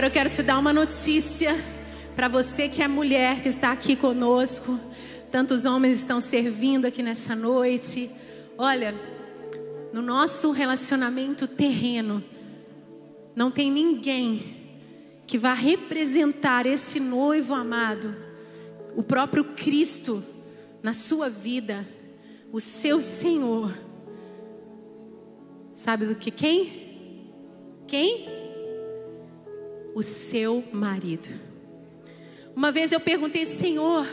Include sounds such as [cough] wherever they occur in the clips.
Agora eu quero te dar uma notícia para você que é mulher que está aqui conosco. Tantos homens estão servindo aqui nessa noite. Olha, no nosso relacionamento terreno, não tem ninguém que vá representar esse noivo amado, o próprio Cristo, na sua vida, o seu Senhor. Sabe do que quem? Quem? O seu marido. Uma vez eu perguntei, Senhor,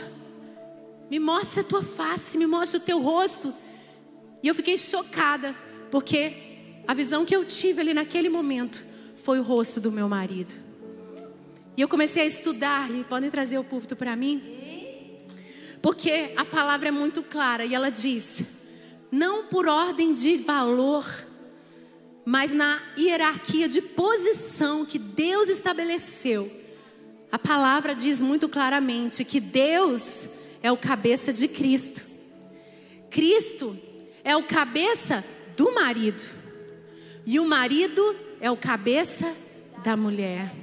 me mostre a tua face, me mostre o teu rosto. E eu fiquei chocada, porque a visão que eu tive ali naquele momento foi o rosto do meu marido. E eu comecei a estudar, e podem trazer o púlpito para mim? Porque a palavra é muito clara e ela diz: não por ordem de valor, mas na hierarquia de posição que Deus estabeleceu. A palavra diz muito claramente que Deus é o cabeça de Cristo. Cristo é o cabeça do marido. E o marido é o cabeça da mulher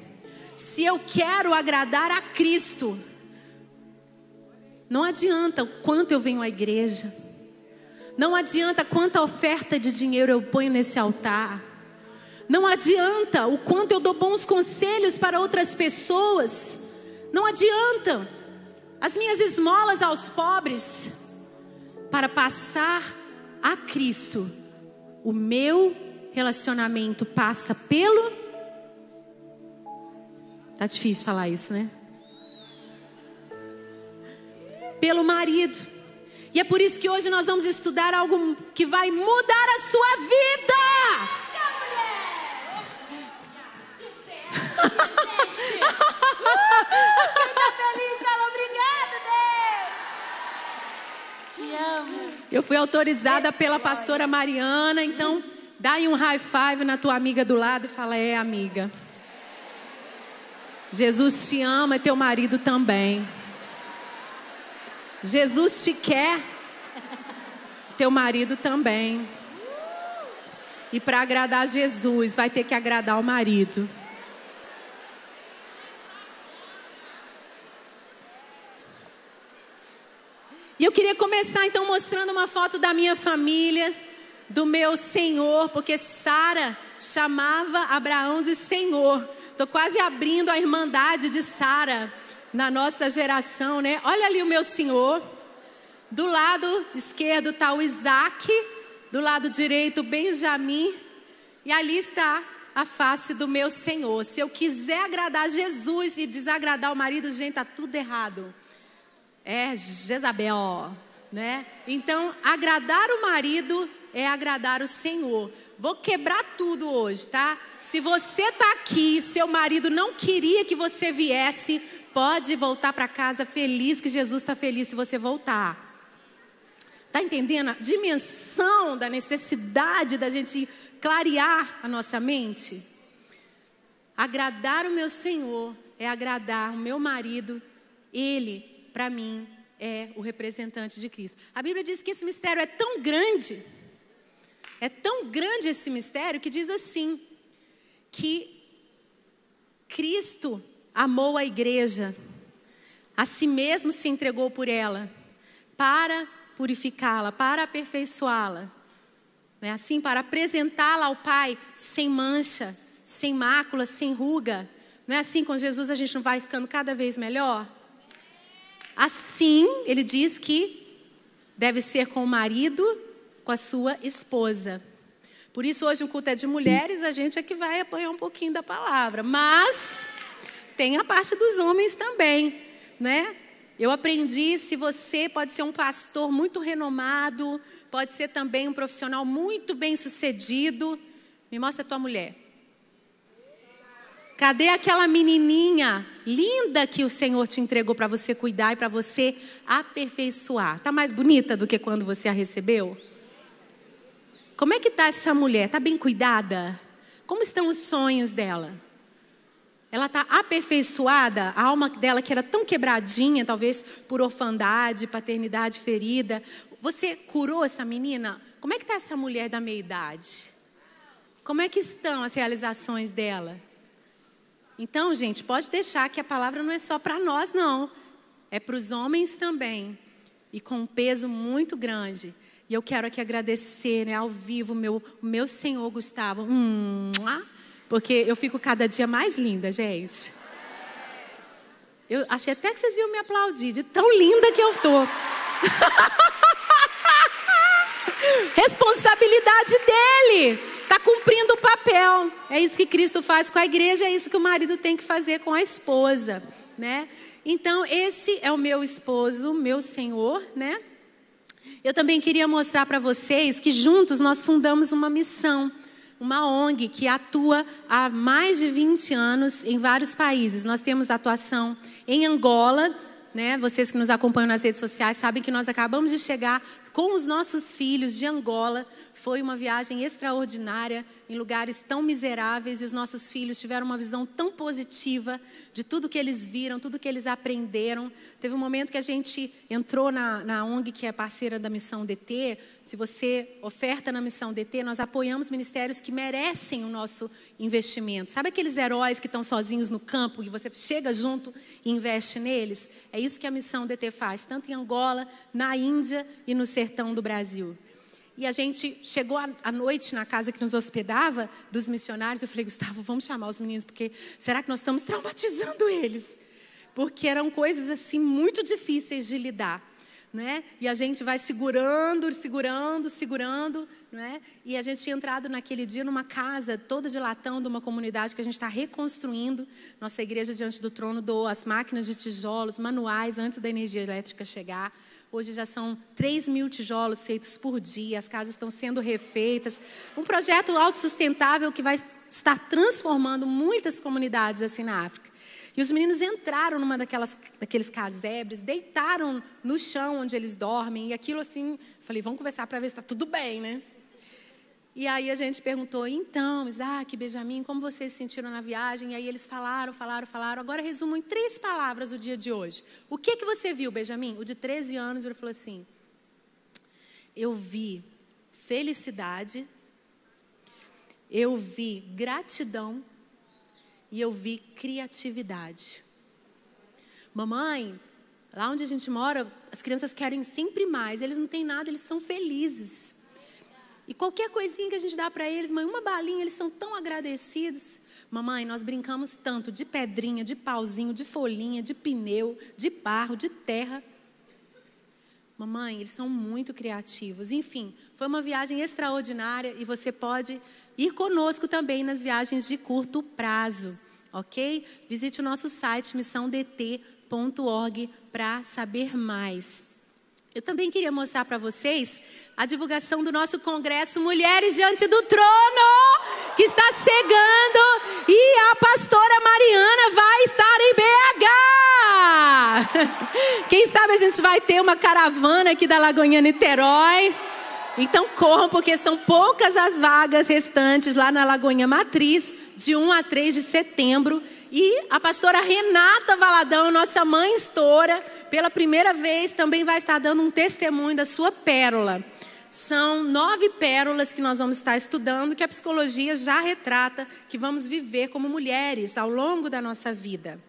se eu quero agradar a Cristo, não adianta o quanto eu venho à igreja, não adianta quanta oferta de dinheiro eu ponho nesse altar, não adianta o quanto eu dou bons conselhos para outras pessoas, não adianta as minhas esmolas aos pobres, para passar a Cristo, o meu relacionamento passa pelo Tá difícil falar isso, né? Pelo marido. E é por isso que hoje nós vamos estudar algo que vai mudar a sua vida. Tá feliz, fala obrigado, Deus. Te amo. Eu fui autorizada pela pastora Mariana, então dá aí um high five na tua amiga do lado e fala: É, amiga. Jesus te ama e teu marido também. Jesus te quer, teu marido também. E para agradar Jesus, vai ter que agradar o marido. E eu queria começar então mostrando uma foto da minha família, do meu Senhor, porque Sara chamava Abraão de Senhor. Estou quase abrindo a irmandade de Sara na nossa geração, né? Olha ali o meu senhor. Do lado esquerdo está o Isaac, do lado direito Benjamim, e ali está a face do meu Senhor. Se eu quiser agradar Jesus e desagradar o marido, gente, está tudo errado. É Jezabel, né? Então, agradar o marido é agradar o Senhor. Vou quebrar tudo hoje, tá? Se você está aqui, seu marido não queria que você viesse, pode voltar para casa feliz, que Jesus está feliz se você voltar. Tá entendendo a dimensão da necessidade da gente clarear a nossa mente? Agradar o meu Senhor é agradar o meu marido, ele, para mim, é o representante de Cristo. A Bíblia diz que esse mistério é tão grande é tão grande esse mistério que diz assim: que Cristo amou a igreja, a si mesmo se entregou por ela, para purificá-la, para aperfeiçoá-la. É assim, para apresentá-la ao Pai sem mancha, sem mácula, sem ruga. Não é assim com Jesus a gente não vai ficando cada vez melhor? Assim, ele diz que deve ser com o marido com a sua esposa. Por isso, hoje o culto é de mulheres, a gente é que vai apanhar um pouquinho da palavra. Mas tem a parte dos homens também, né? Eu aprendi, se você pode ser um pastor muito renomado, pode ser também um profissional muito bem sucedido. Me mostra a tua mulher. Cadê aquela menininha linda que o Senhor te entregou para você cuidar e para você aperfeiçoar? Tá mais bonita do que quando você a recebeu? Como é que está essa mulher? Está bem cuidada? Como estão os sonhos dela? Ela está aperfeiçoada? A alma dela que era tão quebradinha, talvez por orfandade, paternidade ferida. Você curou essa menina? Como é que está essa mulher da meia-idade? Como é que estão as realizações dela? Então, gente, pode deixar que a palavra não é só para nós, não. É para os homens também. E com um peso muito grande. E eu quero aqui agradecer né, ao vivo meu meu Senhor Gustavo. Porque eu fico cada dia mais linda, gente. Eu achei até que vocês iam me aplaudir, de tão linda que eu tô. [laughs] Responsabilidade dele. Está cumprindo o papel. É isso que Cristo faz com a igreja, é isso que o marido tem que fazer com a esposa, né? Então, esse é o meu esposo, meu Senhor, né? Eu também queria mostrar para vocês que juntos nós fundamos uma missão, uma ONG que atua há mais de 20 anos em vários países. Nós temos atuação em Angola, né? Vocês que nos acompanham nas redes sociais sabem que nós acabamos de chegar com os nossos filhos de Angola. Foi uma viagem extraordinária em lugares tão miseráveis e os nossos filhos tiveram uma visão tão positiva de tudo que eles viram, tudo que eles aprenderam. Teve um momento que a gente entrou na, na ONG, que é parceira da Missão DT. Se você oferta na Missão DT, nós apoiamos ministérios que merecem o nosso investimento. Sabe aqueles heróis que estão sozinhos no campo e você chega junto e investe neles? É isso que a Missão DT faz, tanto em Angola, na Índia e no sertão do Brasil. E a gente chegou à noite na casa que nos hospedava dos missionários. Eu falei, Gustavo, vamos chamar os meninos, porque será que nós estamos traumatizando eles? Porque eram coisas assim muito difíceis de lidar. Né? E a gente vai segurando, segurando, segurando, né? E a gente tinha entrado naquele dia numa casa toda de latão de uma comunidade que a gente está reconstruindo. Nossa igreja diante do trono doou as máquinas de tijolos, manuais antes da energia elétrica chegar. Hoje já são 3 mil tijolos feitos por dia, as casas estão sendo refeitas. Um projeto autossustentável que vai estar transformando muitas comunidades assim na África. E os meninos entraram numa daquelas, daqueles casebres, deitaram no chão onde eles dormem, e aquilo assim, falei, vamos conversar para ver se está tudo bem, né? E aí a gente perguntou, então, Isaac, Benjamin, como vocês se sentiram na viagem? E aí eles falaram, falaram, falaram. Agora resumo em três palavras o dia de hoje. O que, que você viu, Benjamin? O de 13 anos, ele falou assim: Eu vi felicidade, eu vi gratidão e eu vi criatividade. Mamãe, lá onde a gente mora, as crianças querem sempre mais, eles não têm nada, eles são felizes. E qualquer coisinha que a gente dá para eles, mãe, uma balinha, eles são tão agradecidos. Mamãe, nós brincamos tanto de pedrinha, de pauzinho, de folhinha, de pneu, de barro, de terra. Mamãe, eles são muito criativos. Enfim, foi uma viagem extraordinária e você pode ir conosco também nas viagens de curto prazo, ok? Visite o nosso site missãodt.org para saber mais. Eu também queria mostrar para vocês a divulgação do nosso congresso Mulheres Diante do Trono, que está chegando e a pastora Mariana vai estar em BH. [laughs] Quem sabe a gente vai ter uma caravana aqui da Lagoinha Niterói. Então corram, porque são poucas as vagas restantes lá na Lagoinha Matriz, de 1 a 3 de setembro. E a pastora Renata Valadão, nossa mãe estoura, pela primeira vez também vai estar dando um testemunho da sua pérola. São nove pérolas que nós vamos estar estudando, que a psicologia já retrata, que vamos viver como mulheres ao longo da nossa vida.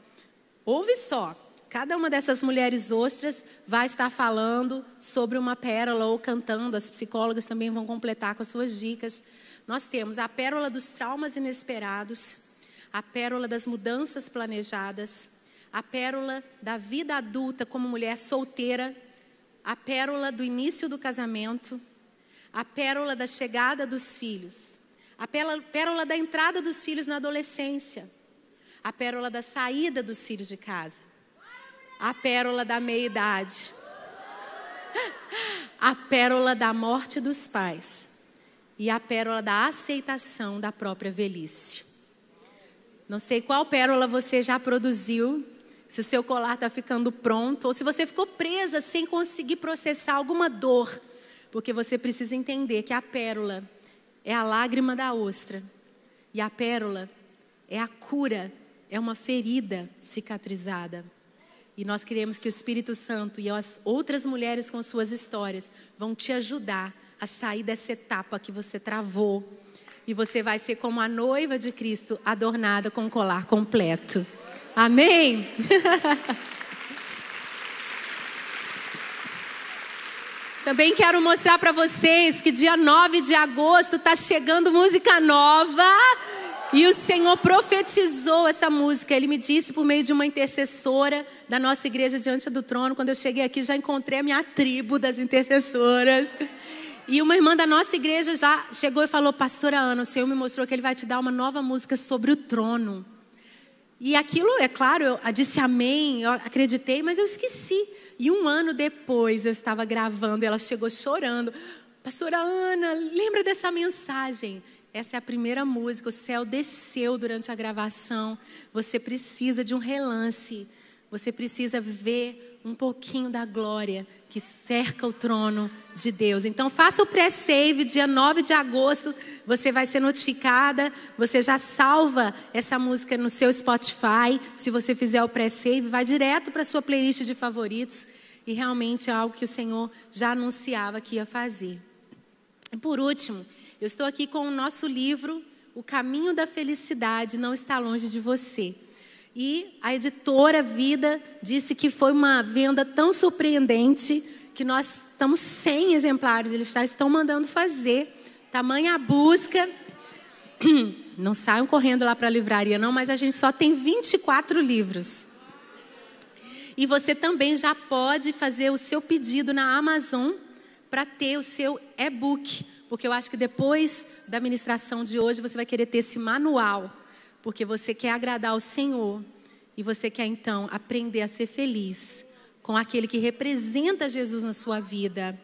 Ouve só, cada uma dessas mulheres ostras vai estar falando sobre uma pérola ou cantando, as psicólogas também vão completar com as suas dicas. Nós temos a pérola dos traumas inesperados, a pérola das mudanças planejadas, a pérola da vida adulta como mulher solteira, a pérola do início do casamento, a pérola da chegada dos filhos, a pérola da entrada dos filhos na adolescência, a pérola da saída dos filhos de casa, a pérola da meia-idade, [laughs] a pérola da morte dos pais e a pérola da aceitação da própria velhice. Não sei qual pérola você já produziu, se o seu colar está ficando pronto, ou se você ficou presa sem conseguir processar alguma dor, porque você precisa entender que a pérola é a lágrima da ostra, e a pérola é a cura, é uma ferida cicatrizada. E nós queremos que o Espírito Santo e as outras mulheres com suas histórias vão te ajudar a sair dessa etapa que você travou e você vai ser como a noiva de Cristo, adornada com colar completo. Amém? [laughs] Também quero mostrar para vocês que dia 9 de agosto está chegando música nova. E o Senhor profetizou essa música. Ele me disse por meio de uma intercessora da nossa igreja diante do trono. Quando eu cheguei aqui, já encontrei a minha tribo das intercessoras. E uma irmã da nossa igreja já chegou e falou: Pastora Ana, o Senhor me mostrou que Ele vai te dar uma nova música sobre o trono. E aquilo, é claro, eu disse amém, eu acreditei, mas eu esqueci. E um ano depois eu estava gravando e ela chegou chorando. Pastora Ana, lembra dessa mensagem? Essa é a primeira música. O céu desceu durante a gravação. Você precisa de um relance. Você precisa ver um pouquinho da glória que cerca o trono de Deus. Então faça o pré-save dia 9 de agosto, você vai ser notificada, você já salva essa música no seu Spotify. Se você fizer o pré-save, vai direto para sua playlist de favoritos e realmente é algo que o Senhor já anunciava que ia fazer. E por último, eu estou aqui com o nosso livro O Caminho da Felicidade não está longe de você. E a editora Vida disse que foi uma venda tão surpreendente que nós estamos 100 exemplares, eles já estão mandando fazer. Tamanha busca. [clears throat] Não saiam correndo lá para a livraria, não, mas a gente só tem 24 livros. E você também já pode fazer o seu pedido na Amazon para ter o seu e-book, porque eu acho que depois da ministração de hoje você vai querer ter esse manual porque você quer agradar ao Senhor e você quer então aprender a ser feliz com aquele que representa Jesus na sua vida,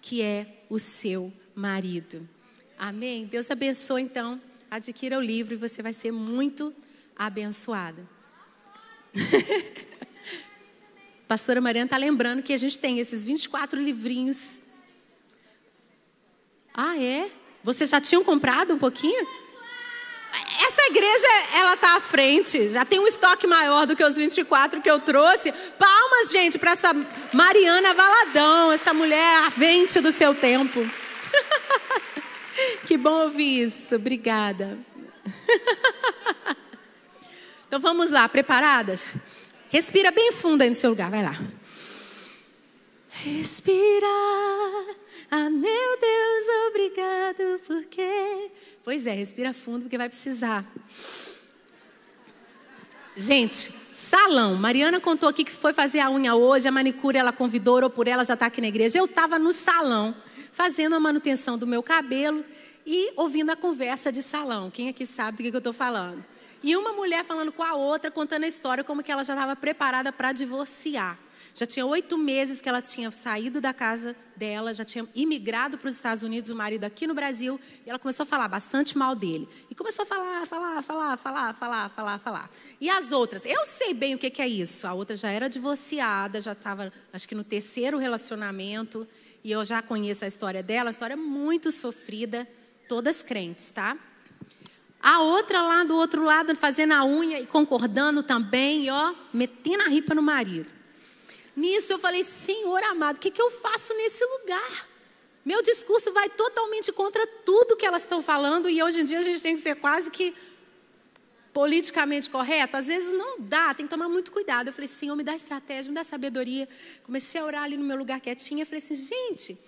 que é o seu marido. Amém? Deus abençoe então. Adquira o livro e você vai ser muito abençoada. [laughs] Pastora Mariana está lembrando que a gente tem esses 24 livrinhos. Ah, é? Vocês já tinham comprado um pouquinho? Igreja, ela tá à frente, já tem um estoque maior do que os 24 que eu trouxe. Palmas, gente, para essa Mariana Valadão, essa mulher ardente do seu tempo. [laughs] que bom ouvir isso, obrigada. [laughs] então vamos lá, preparadas? Respira bem fundo aí no seu lugar, vai lá. Respira, ah meu Deus, obrigado, porque Pois é, respira fundo porque vai precisar. Gente, salão. Mariana contou aqui que foi fazer a unha hoje, a manicure ela convidou, orou por ela, já está aqui na igreja. Eu estava no salão, fazendo a manutenção do meu cabelo e ouvindo a conversa de salão. Quem aqui sabe do que, que eu estou falando? E uma mulher falando com a outra, contando a história, como que ela já estava preparada para divorciar. Já tinha oito meses que ela tinha saído da casa dela, já tinha imigrado para os Estados Unidos, o marido aqui no Brasil, e ela começou a falar bastante mal dele. E começou a falar, falar, falar, falar, falar, falar, falar. E as outras, eu sei bem o que é isso. A outra já era divorciada, já estava, acho que no terceiro relacionamento, e eu já conheço a história dela, a história muito sofrida, todas crentes, tá? A outra lá do outro lado, fazendo a unha e concordando também, e ó, metendo a ripa no marido. Nisso eu falei, Senhor amado, o que, que eu faço nesse lugar? Meu discurso vai totalmente contra tudo que elas estão falando e hoje em dia a gente tem que ser quase que politicamente correto. Às vezes não dá, tem que tomar muito cuidado. Eu falei, Senhor, me dá estratégia, me dá sabedoria. Comecei a orar ali no meu lugar quietinha. Falei assim, gente,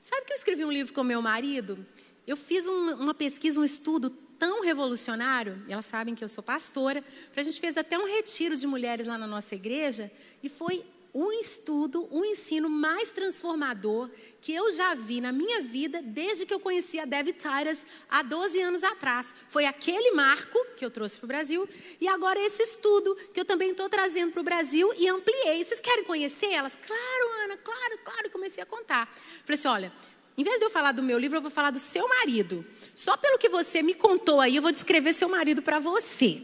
sabe que eu escrevi um livro com meu marido? Eu fiz um, uma pesquisa, um estudo tão revolucionário, elas sabem que eu sou pastora, a gente fez até um retiro de mulheres lá na nossa igreja, e foi um estudo, um ensino mais transformador que eu já vi na minha vida desde que eu conheci a Debbie Tyrus há 12 anos atrás. Foi aquele marco que eu trouxe para o Brasil e agora esse estudo que eu também estou trazendo para o Brasil e ampliei. Vocês querem conhecer elas? Claro, Ana, claro, claro. Comecei a contar. Falei assim: olha, em vez de eu falar do meu livro, eu vou falar do seu marido. Só pelo que você me contou aí, eu vou descrever seu marido para você.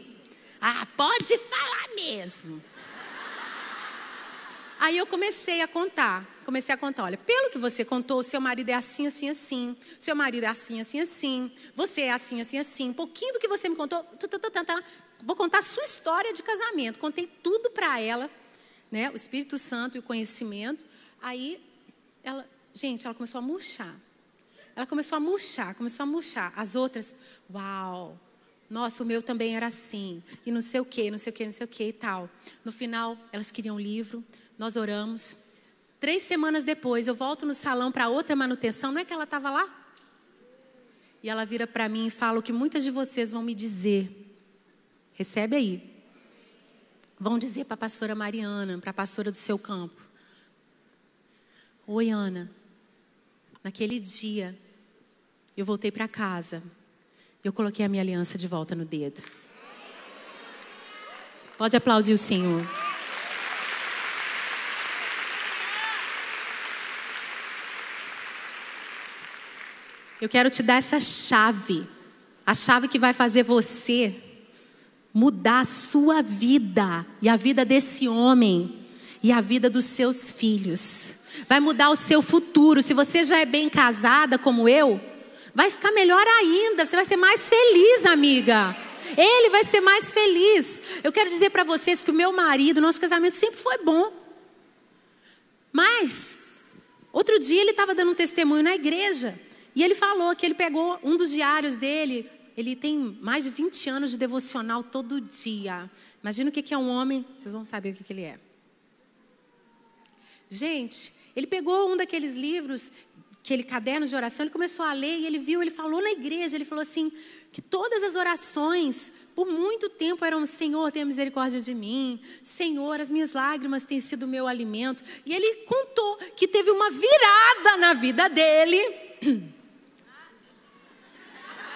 Ah, pode falar mesmo. Aí eu comecei a contar, comecei a contar, olha, pelo que você contou, seu marido é assim, assim, assim, seu marido é assim, assim, assim, você é assim, assim, assim, um pouquinho do que você me contou, vou contar a sua história de casamento, contei tudo para ela, né, o Espírito Santo e o conhecimento, aí ela, gente, ela começou a murchar, Ela começou a murchar, começou a murchar. As outras, uau, nossa, o meu também era assim. E não sei o que, não sei o que, não sei o que e tal. No final, elas queriam um livro, nós oramos. Três semanas depois, eu volto no salão para outra manutenção. Não é que ela estava lá? E ela vira para mim e fala o que muitas de vocês vão me dizer. Recebe aí. Vão dizer para a pastora Mariana, para a pastora do seu campo. Oi, Ana. Naquele dia, eu voltei para casa. Eu coloquei a minha aliança de volta no dedo. Pode aplaudir o Senhor. Eu quero te dar essa chave, a chave que vai fazer você mudar a sua vida e a vida desse homem e a vida dos seus filhos. Vai mudar o seu futuro. Se você já é bem casada como eu, vai ficar melhor ainda. Você vai ser mais feliz, amiga. Ele vai ser mais feliz. Eu quero dizer para vocês que o meu marido, nosso casamento sempre foi bom. Mas, outro dia ele estava dando um testemunho na igreja. E ele falou que ele pegou um dos diários dele. Ele tem mais de 20 anos de devocional todo dia. Imagina o que é um homem, vocês vão saber o que ele é. Gente, ele pegou um daqueles livros, aquele caderno de oração, ele começou a ler e ele viu, ele falou na igreja, ele falou assim, que todas as orações, por muito tempo, eram: Senhor, tenha misericórdia de mim, Senhor, as minhas lágrimas têm sido meu alimento. E ele contou que teve uma virada na vida dele [clears throat]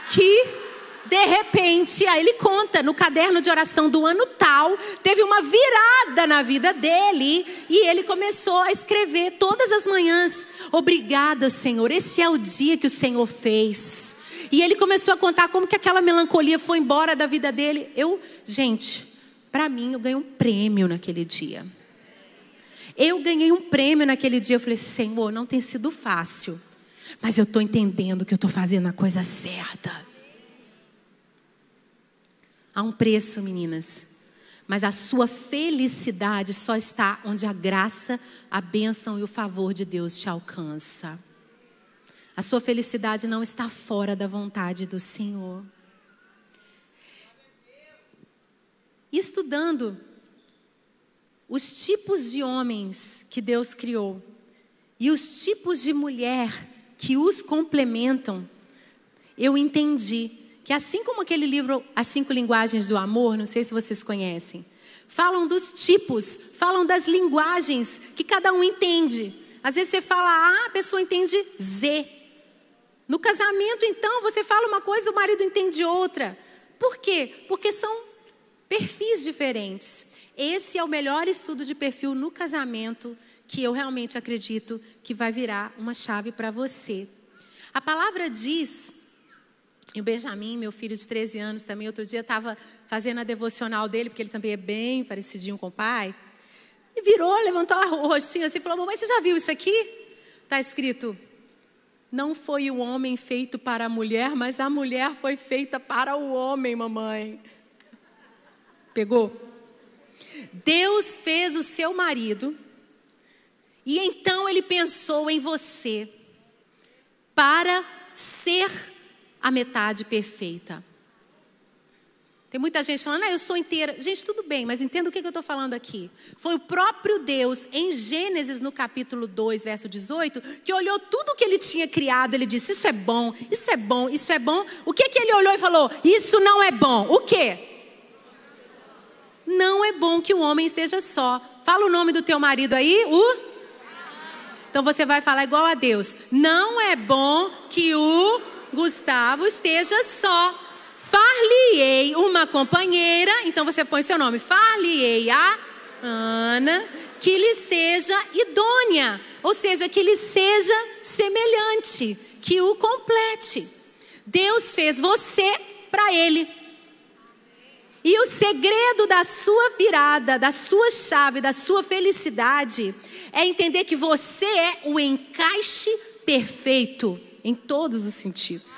que de repente, aí ele conta no caderno de oração do ano tal, teve uma virada na vida dele e ele começou a escrever todas as manhãs: Obrigada, Senhor, esse é o dia que o Senhor fez. E ele começou a contar como que aquela melancolia foi embora da vida dele. Eu, gente, para mim, eu ganhei um prêmio naquele dia. Eu ganhei um prêmio naquele dia. Eu falei: Senhor, não tem sido fácil mas eu estou entendendo que eu estou fazendo a coisa certa. Há um preço, meninas. Mas a sua felicidade só está onde a graça, a bênção e o favor de Deus te alcança. A sua felicidade não está fora da vontade do Senhor. Estudando os tipos de homens que Deus criou e os tipos de mulher que os complementam, eu entendi que assim como aquele livro As Cinco Linguagens do Amor, não sei se vocês conhecem, falam dos tipos, falam das linguagens que cada um entende. Às vezes você fala A, a pessoa entende Z. No casamento, então, você fala uma coisa, o marido entende outra. Por quê? Porque são perfis diferentes. Esse é o melhor estudo de perfil no casamento que eu realmente acredito que vai virar uma chave para você. A palavra diz, e o Benjamin, meu filho de 13 anos também, outro dia estava fazendo a devocional dele, porque ele também é bem parecidinho com o pai, e virou, levantou o rostinho assim e falou: Mamãe, você já viu isso aqui? Está escrito: Não foi o homem feito para a mulher, mas a mulher foi feita para o homem, mamãe. Pegou? Deus fez o seu marido e então ele pensou em você para ser a metade perfeita. Tem muita gente falando, ah, eu sou inteira. Gente, tudo bem, mas entenda o que eu estou falando aqui. Foi o próprio Deus, em Gênesis, no capítulo 2, verso 18, que olhou tudo que ele tinha criado. Ele disse: Isso é bom, isso é bom, isso é bom. O que, que ele olhou e falou? Isso não é bom. O quê? Não é bom que o homem esteja só. Fala o nome do teu marido aí, o. Então você vai falar igual a Deus. Não é bom que o Gustavo esteja só. Far-lhe-ei uma companheira. Então você põe seu nome. Far-lhe-ei a Ana que lhe seja idônea, ou seja, que lhe seja semelhante, que o complete. Deus fez você para ele. E o segredo da sua virada, da sua chave, da sua felicidade é entender que você é o encaixe perfeito em todos os sentidos.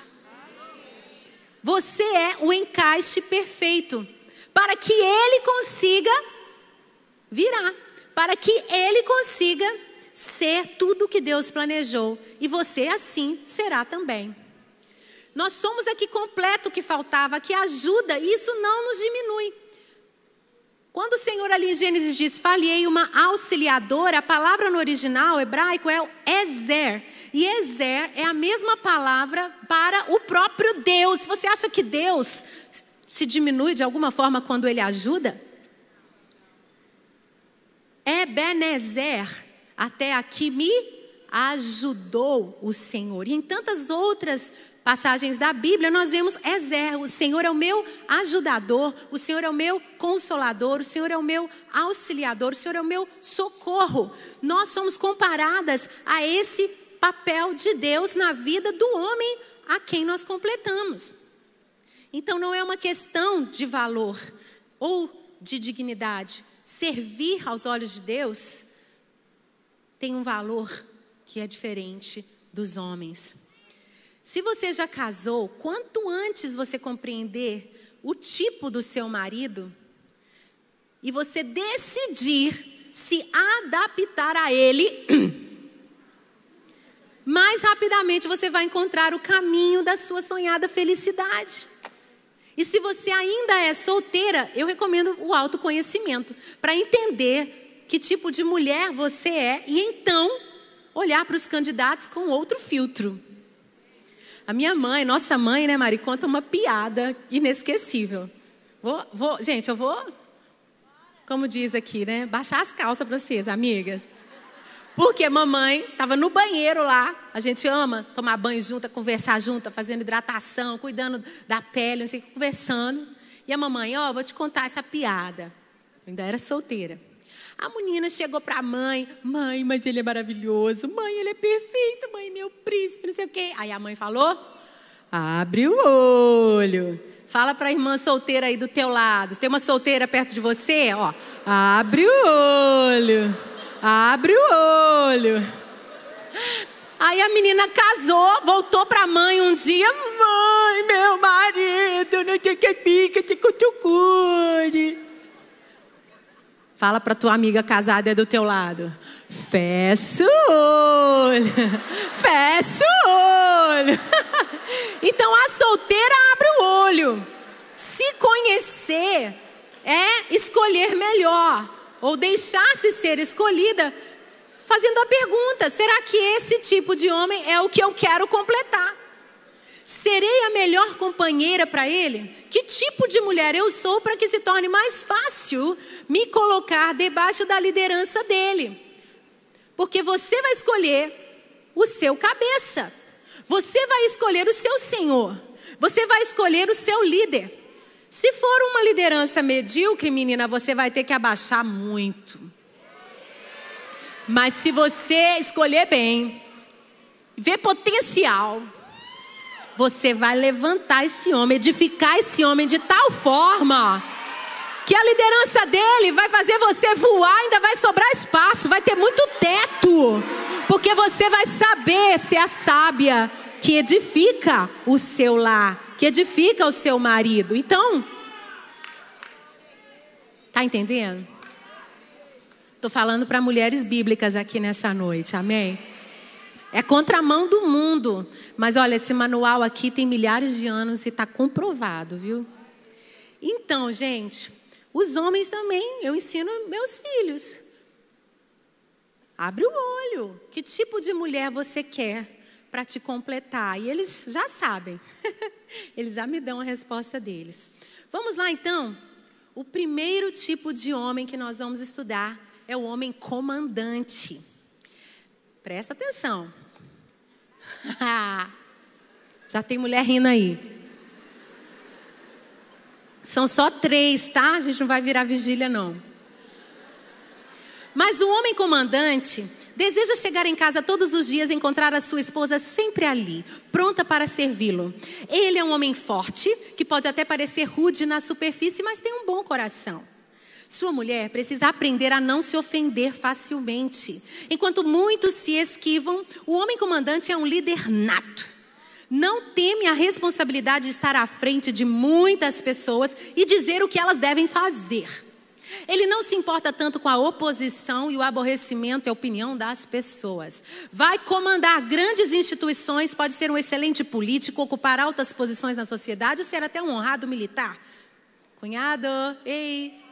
Você é o encaixe perfeito para que ele consiga virar, para que ele consiga ser tudo o que Deus planejou. E você assim será também. Nós somos aqui completo o que faltava, que ajuda, isso não nos diminui. Quando o Senhor ali em Gênesis diz, falhei uma auxiliadora, a palavra no original hebraico é Ezer. E Ezer é a mesma palavra para o próprio Deus. Você acha que Deus se diminui de alguma forma quando ele ajuda? Ebenezer, até aqui me ajudou o Senhor. E em tantas outras passagens da Bíblia, nós vemos Ezer, o Senhor é o meu ajudador, o Senhor é o meu consolador, o Senhor é o meu auxiliador, o Senhor é o meu socorro. Nós somos comparadas a esse papel de Deus na vida do homem a quem nós completamos. Então não é uma questão de valor ou de dignidade. Servir aos olhos de Deus tem um valor que é diferente dos homens. Se você já casou, quanto antes você compreender o tipo do seu marido e você decidir se adaptar a ele, [clears throat] mais rapidamente você vai encontrar o caminho da sua sonhada felicidade. E se você ainda é solteira, eu recomendo o autoconhecimento para entender que tipo de mulher você é e então olhar para os candidatos com outro filtro. A minha mãe, nossa mãe, né, Mari, conta uma piada inesquecível. Vou, vou, gente, eu vou, como diz aqui, né, baixar as calças para vocês, amigas. Porque mamãe estava no banheiro lá. A gente ama tomar banho junto, conversar junto, fazendo hidratação, cuidando da pele, não sei conversando. E a mamãe, ó, oh, vou te contar essa piada. Eu ainda era solteira. A menina chegou para a mãe: Mãe, mas ele é maravilhoso. Mãe, ele é perfeito. Mãe, meu príncipe, não sei o quê. Aí a mãe falou: Abre o olho. Fala para a irmã solteira aí do teu lado. Tem uma solteira perto de você? Ó, abre o olho. Abre o olho. Aí a menina casou, voltou para a mãe um dia. Mãe, meu marido, não tem que pica, te cutucure. Fala para tua amiga casada é do teu lado. Fecha o olho. [laughs] Fecha o olho. [laughs] então a solteira abre o olho. Se conhecer é escolher melhor ou deixar-se ser escolhida fazendo a pergunta: será que esse tipo de homem é o que eu quero completar? Serei a melhor companheira para ele? Que tipo de mulher eu sou para que se torne mais fácil me colocar debaixo da liderança dele? Porque você vai escolher o seu cabeça, você vai escolher o seu senhor, você vai escolher o seu líder. Se for uma liderança medíocre, menina, você vai ter que abaixar muito. Mas se você escolher bem, ver potencial, você vai levantar esse homem, edificar esse homem de tal forma que a liderança dele vai fazer você voar, ainda vai sobrar espaço, vai ter muito teto, porque você vai saber ser a sábia que edifica o seu lar, que edifica o seu marido. Então, tá entendendo? Estou falando para mulheres bíblicas aqui nessa noite, amém? É contramão do mundo. Mas olha, esse manual aqui tem milhares de anos e está comprovado, viu? Então, gente, os homens também, eu ensino meus filhos. Abre o olho. Que tipo de mulher você quer para te completar? E eles já sabem. [laughs] eles já me dão a resposta deles. Vamos lá então? O primeiro tipo de homem que nós vamos estudar é o homem comandante. Presta atenção. [laughs] Já tem mulher rindo aí. São só três, tá? A gente não vai virar vigília, não. Mas o homem comandante deseja chegar em casa todos os dias e encontrar a sua esposa sempre ali, pronta para servi-lo. Ele é um homem forte, que pode até parecer rude na superfície, mas tem um bom coração. Sua mulher precisa aprender a não se ofender facilmente. Enquanto muitos se esquivam, o homem comandante é um líder nato. Não teme a responsabilidade de estar à frente de muitas pessoas e dizer o que elas devem fazer. Ele não se importa tanto com a oposição e o aborrecimento e a opinião das pessoas. Vai comandar grandes instituições, pode ser um excelente político, ocupar altas posições na sociedade ou ser até um honrado militar. Cunhado, ei.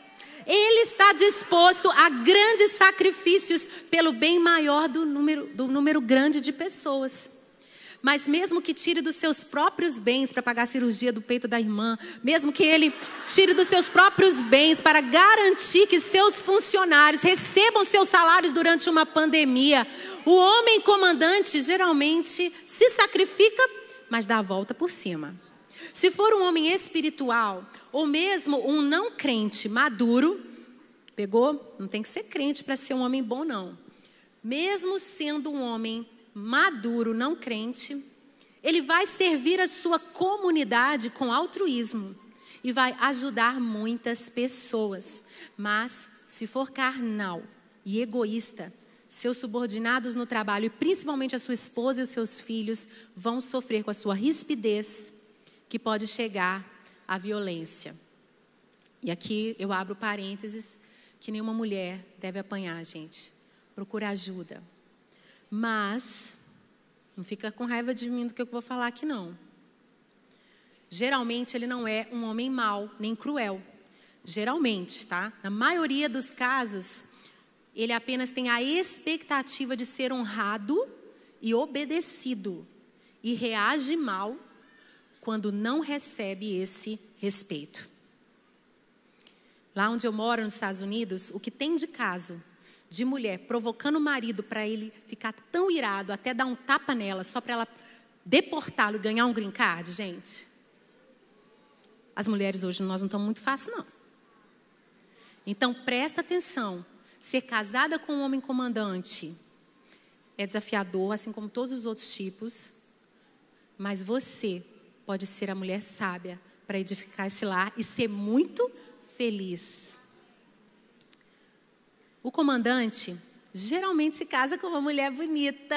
Ele está disposto a grandes sacrifícios pelo bem maior do número, do número grande de pessoas. Mas mesmo que tire dos seus próprios bens para pagar a cirurgia do peito da irmã, mesmo que ele tire dos seus próprios bens para garantir que seus funcionários recebam seus salários durante uma pandemia, o homem comandante geralmente se sacrifica, mas dá a volta por cima. Se for um homem espiritual, ou mesmo um não crente maduro, pegou? Não tem que ser crente para ser um homem bom, não. Mesmo sendo um homem maduro, não crente, ele vai servir a sua comunidade com altruísmo e vai ajudar muitas pessoas. Mas, se for carnal e egoísta, seus subordinados no trabalho, e principalmente a sua esposa e os seus filhos, vão sofrer com a sua rispidez, que pode chegar à violência. E aqui eu abro parênteses que nenhuma mulher deve apanhar, gente. Procura ajuda. Mas, não fica com raiva de mim do que eu vou falar aqui, não. Geralmente ele não é um homem mau, nem cruel. Geralmente, tá? Na maioria dos casos, ele apenas tem a expectativa de ser honrado e obedecido. E reage mal quando não recebe esse respeito. Lá onde eu moro, nos Estados Unidos, o que tem de caso de mulher provocando o marido para ele ficar tão irado, até dar um tapa nela, só para ela deportá-lo e ganhar um green card, gente. As mulheres hoje nós não estamos muito fácil, não. Então presta atenção. Ser casada com um homem comandante é desafiador, assim como todos os outros tipos. Mas você pode ser a mulher sábia para edificar esse lar e ser muito feliz. O comandante geralmente se casa com uma mulher bonita.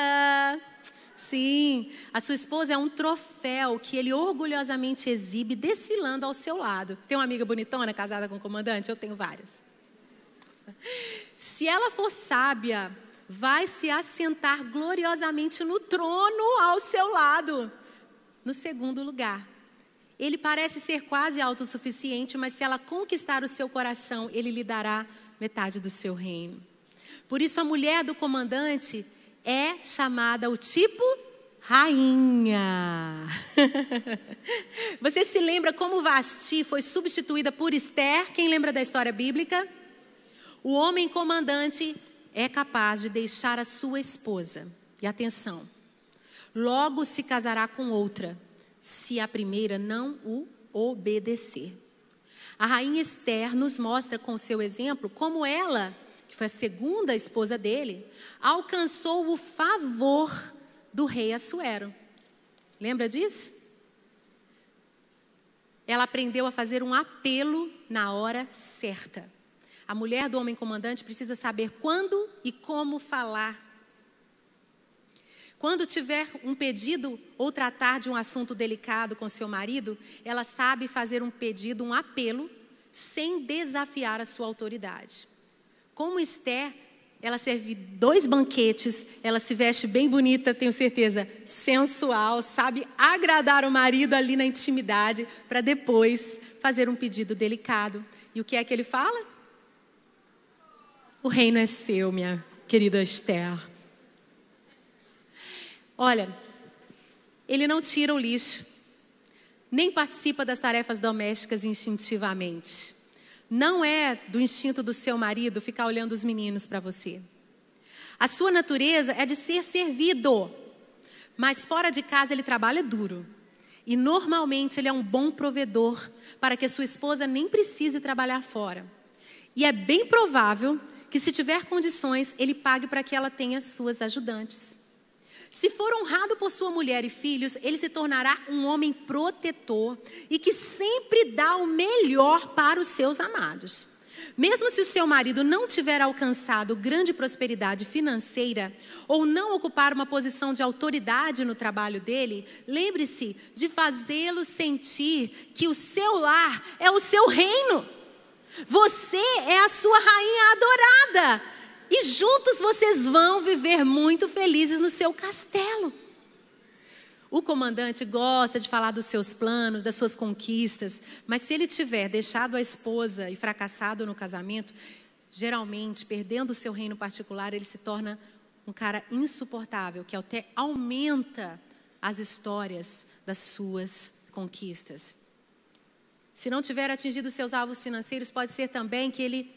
Sim, a sua esposa é um troféu que ele orgulhosamente exibe desfilando ao seu lado. Você tem uma amiga bonitona casada com o comandante? Eu tenho várias. Se ela for sábia, vai se assentar gloriosamente no trono ao seu lado. No segundo lugar, ele parece ser quase autossuficiente, mas se ela conquistar o seu coração, ele lhe dará metade do seu reino. Por isso, a mulher do comandante é chamada o tipo rainha. [laughs] Você se lembra como Vasti foi substituída por Esther? Quem lembra da história bíblica? O homem comandante é capaz de deixar a sua esposa. E atenção, logo se casará com outra, se a primeira não o obedecer. A rainha Esther nos mostra com seu exemplo como ela, que foi a segunda esposa dele, alcançou o favor do rei Assuero. Lembra disso? Ela aprendeu a fazer um apelo na hora certa. A mulher do homem comandante precisa saber quando e como falar. Quando tiver um pedido ou tratar de um assunto delicado com seu marido, ela sabe fazer um pedido, um apelo, sem desafiar a sua autoridade. Como Esther, ela serve dois banquetes, ela se veste bem bonita, tenho certeza, sensual, sabe agradar o marido ali na intimidade, para depois fazer um pedido delicado. E o que é que ele fala? O reino é seu, minha querida Esther. Olha, ele não tira o lixo, nem participa das tarefas domésticas instintivamente. Não é do instinto do seu marido ficar olhando os meninos para você. A sua natureza é de ser servido, mas fora de casa ele trabalha duro. E normalmente ele é um bom provedor para que a sua esposa nem precise trabalhar fora. E é bem provável que, se tiver condições, ele pague para que ela tenha suas ajudantes. Se for honrado por sua mulher e filhos, ele se tornará um homem protetor e que sempre dá o melhor para os seus amados. Mesmo se o seu marido não tiver alcançado grande prosperidade financeira ou não ocupar uma posição de autoridade no trabalho dele, lembre-se de fazê-lo sentir que o seu lar é o seu reino. Você é a sua rainha adorada. E juntos vocês vão viver muito felizes no seu castelo. O comandante gosta de falar dos seus planos, das suas conquistas, mas se ele tiver deixado a esposa e fracassado no casamento, geralmente, perdendo o seu reino particular, ele se torna um cara insuportável, que até aumenta as histórias das suas conquistas. Se não tiver atingido seus alvos financeiros, pode ser também que ele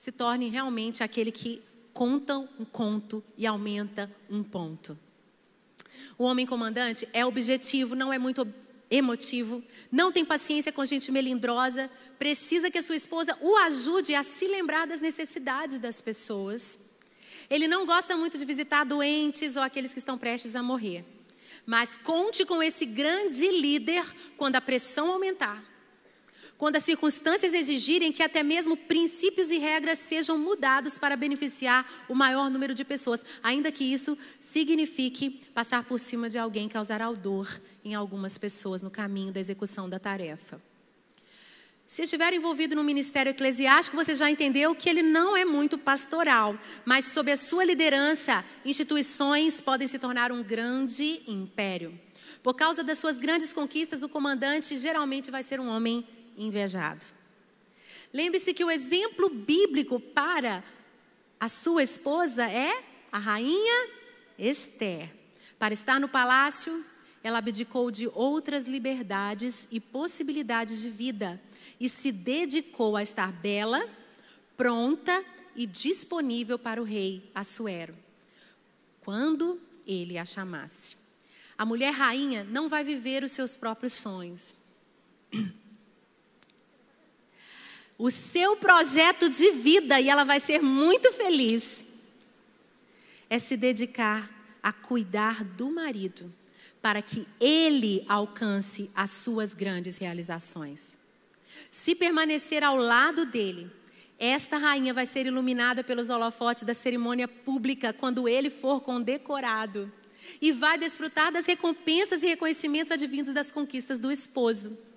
se torne realmente aquele que conta um conto e aumenta um ponto. O homem comandante é objetivo, não é muito emotivo, não tem paciência com gente melindrosa, precisa que a sua esposa o ajude a se lembrar das necessidades das pessoas. Ele não gosta muito de visitar doentes ou aqueles que estão prestes a morrer. Mas conte com esse grande líder quando a pressão aumentar quando as circunstâncias exigirem que até mesmo princípios e regras sejam mudados para beneficiar o maior número de pessoas, ainda que isso signifique passar por cima de alguém causará dor em algumas pessoas no caminho da execução da tarefa. Se estiver envolvido no ministério eclesiástico, você já entendeu que ele não é muito pastoral, mas sob a sua liderança, instituições podem se tornar um grande império. Por causa das suas grandes conquistas, o comandante geralmente vai ser um homem invejado. Lembre-se que o exemplo bíblico para a sua esposa é a rainha Esther. Para estar no palácio, ela abdicou de outras liberdades e possibilidades de vida e se dedicou a estar bela, pronta e disponível para o rei Assuero, quando ele a chamasse. A mulher rainha não vai viver os seus próprios sonhos o seu projeto de vida e ela vai ser muito feliz. É se dedicar a cuidar do marido para que ele alcance as suas grandes realizações. Se permanecer ao lado dele, esta rainha vai ser iluminada pelos holofotes da cerimônia pública quando ele for condecorado e vai desfrutar das recompensas e reconhecimentos advindos das conquistas do esposo.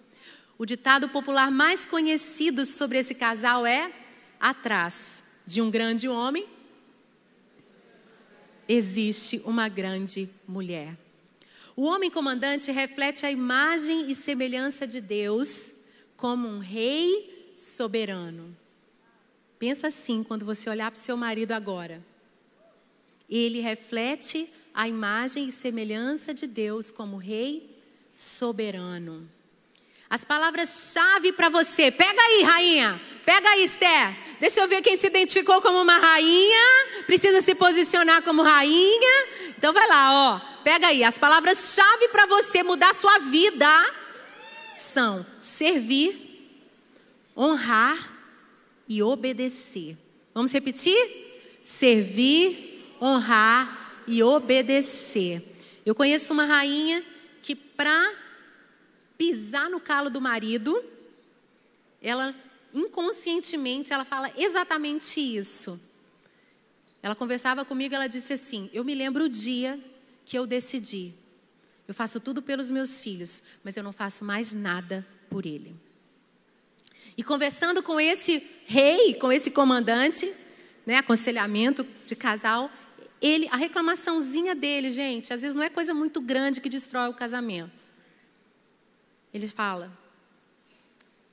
O ditado popular mais conhecido sobre esse casal é: atrás de um grande homem existe uma grande mulher. O homem comandante reflete a imagem e semelhança de Deus como um rei soberano. Pensa assim quando você olhar para o seu marido agora. Ele reflete a imagem e semelhança de Deus como rei soberano. As palavras-chave para você. Pega aí, rainha. Pega aí, Esther. Deixa eu ver quem se identificou como uma rainha. Precisa se posicionar como rainha. Então vai lá, ó. Pega aí. As palavras-chave para você mudar sua vida são servir, honrar e obedecer. Vamos repetir? Servir, honrar e obedecer. Eu conheço uma rainha que para pisar no calo do marido, ela inconscientemente ela fala exatamente isso. Ela conversava comigo, ela disse assim: "Eu me lembro o dia que eu decidi. Eu faço tudo pelos meus filhos, mas eu não faço mais nada por ele." E conversando com esse rei, com esse comandante, né, aconselhamento de casal, ele, a reclamaçãozinha dele, gente, às vezes não é coisa muito grande que destrói o casamento. Ele fala: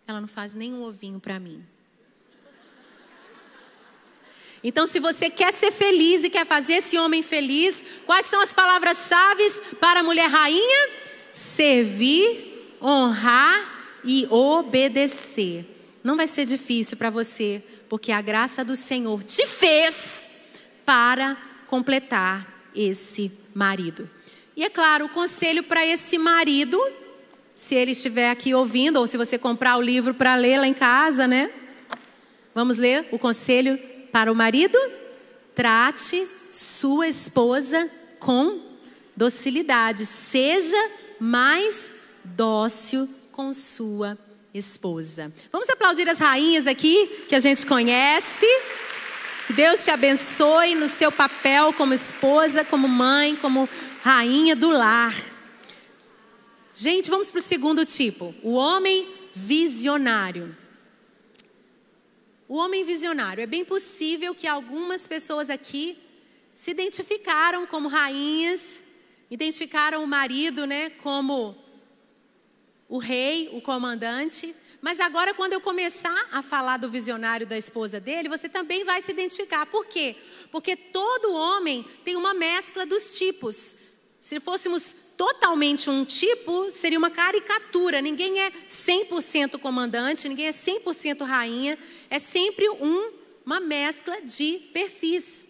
ela não faz nenhum ovinho para mim. Então, se você quer ser feliz e quer fazer esse homem feliz, quais são as palavras-chave para a mulher rainha? Servir, honrar e obedecer. Não vai ser difícil para você, porque a graça do Senhor te fez para completar esse marido. E é claro, o conselho para esse marido se ele estiver aqui ouvindo, ou se você comprar o livro para ler lá em casa, né? Vamos ler o conselho para o marido? Trate sua esposa com docilidade. Seja mais dócil com sua esposa. Vamos aplaudir as rainhas aqui que a gente conhece. Que Deus te abençoe no seu papel como esposa, como mãe, como rainha do lar. Gente, vamos para o segundo tipo: o homem visionário. O homem visionário. É bem possível que algumas pessoas aqui se identificaram como rainhas, identificaram o marido, né, como o rei, o comandante. Mas agora, quando eu começar a falar do visionário da esposa dele, você também vai se identificar. Por quê? Porque todo homem tem uma mescla dos tipos. Se fôssemos totalmente um tipo, seria uma caricatura. Ninguém é 100% comandante, ninguém é 100% rainha. É sempre um, uma mescla de perfis.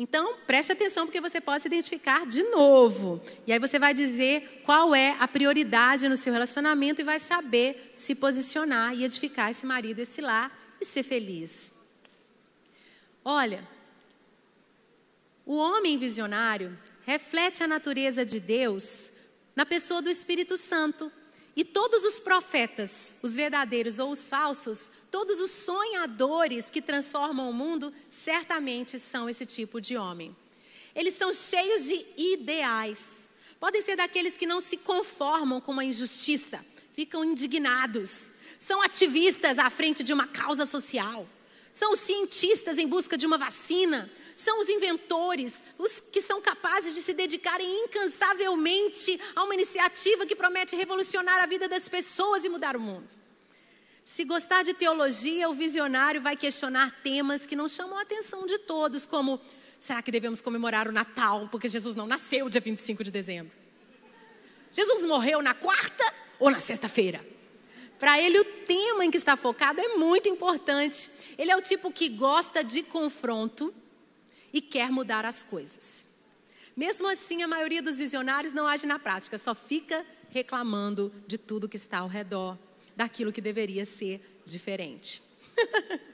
Então, preste atenção porque você pode se identificar de novo. E aí você vai dizer qual é a prioridade no seu relacionamento e vai saber se posicionar e edificar esse marido, esse lar e ser feliz. Olha, o homem visionário reflete a natureza de Deus na pessoa do Espírito Santo. E todos os profetas, os verdadeiros ou os falsos, todos os sonhadores que transformam o mundo, certamente são esse tipo de homem. Eles são cheios de ideais. Podem ser daqueles que não se conformam com a injustiça, ficam indignados. São ativistas à frente de uma causa social. São cientistas em busca de uma vacina são os inventores, os que são capazes de se dedicarem incansavelmente a uma iniciativa que promete revolucionar a vida das pessoas e mudar o mundo. Se gostar de teologia, o visionário vai questionar temas que não chamam a atenção de todos, como será que devemos comemorar o Natal porque Jesus não nasceu dia 25 de dezembro? Jesus morreu na quarta ou na sexta-feira? Para ele, o tema em que está focado é muito importante. Ele é o tipo que gosta de confronto e quer mudar as coisas. Mesmo assim, a maioria dos visionários não age na prática, só fica reclamando de tudo que está ao redor, daquilo que deveria ser diferente. [laughs]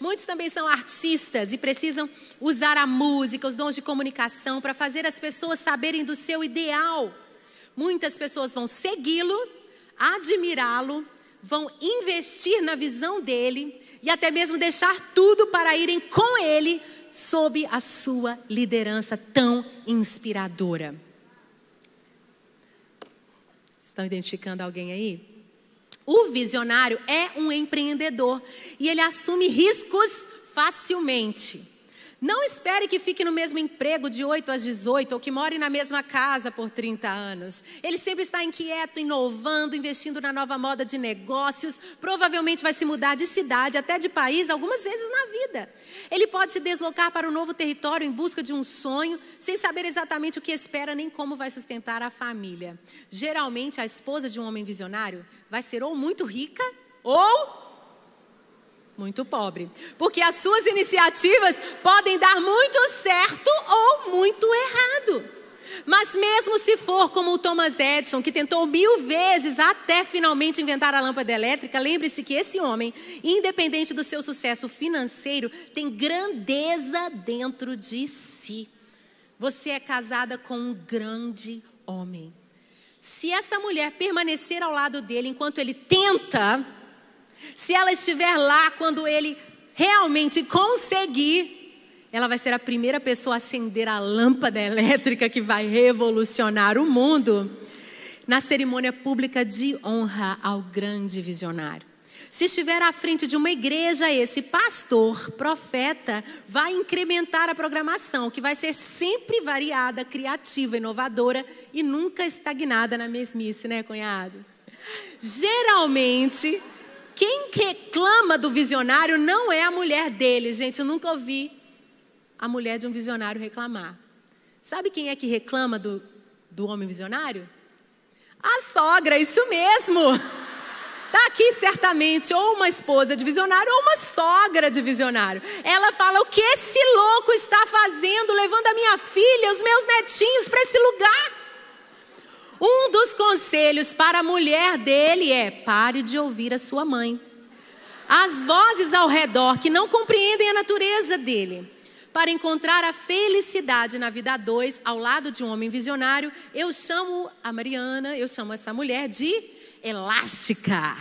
Muitos também são artistas e precisam usar a música, os dons de comunicação para fazer as pessoas saberem do seu ideal. Muitas pessoas vão segui-lo, admirá-lo, vão investir na visão dele e até mesmo deixar tudo para irem com ele sob a sua liderança tão inspiradora. Estão identificando alguém aí? O visionário é um empreendedor e ele assume riscos facilmente. Não espere que fique no mesmo emprego de 8 às 18 ou que more na mesma casa por 30 anos. Ele sempre está inquieto, inovando, investindo na nova moda de negócios. Provavelmente vai se mudar de cidade, até de país, algumas vezes na vida. Ele pode se deslocar para um novo território em busca de um sonho, sem saber exatamente o que espera nem como vai sustentar a família. Geralmente, a esposa de um homem visionário vai ser ou muito rica ou muito pobre. Porque as suas iniciativas podem dar muito certo ou muito errado. Mas mesmo se for como o Thomas Edison, que tentou mil vezes até finalmente inventar a lâmpada elétrica, lembre-se que esse homem, independente do seu sucesso financeiro, tem grandeza dentro de si. Você é casada com um grande homem. Se esta mulher permanecer ao lado dele enquanto ele tenta, se ela estiver lá quando ele realmente conseguir, ela vai ser a primeira pessoa a acender a lâmpada elétrica que vai revolucionar o mundo na cerimônia pública de honra ao grande visionário. Se estiver à frente de uma igreja, esse pastor, profeta, vai incrementar a programação, que vai ser sempre variada, criativa, inovadora e nunca estagnada na mesmice, né, cunhado? Geralmente, quem reclama do visionário não é a mulher dele, gente. Eu nunca ouvi a mulher de um visionário reclamar. Sabe quem é que reclama do, do homem visionário? A sogra, isso mesmo. Está aqui certamente ou uma esposa de visionário ou uma sogra de visionário. Ela fala: o que esse louco está fazendo, levando a minha filha, os meus netinhos para esse lugar? Um dos conselhos para a mulher dele é: pare de ouvir a sua mãe. As vozes ao redor que não compreendem a natureza dele. Para encontrar a felicidade na vida a dois, ao lado de um homem visionário, eu chamo a Mariana, eu chamo essa mulher de elástica.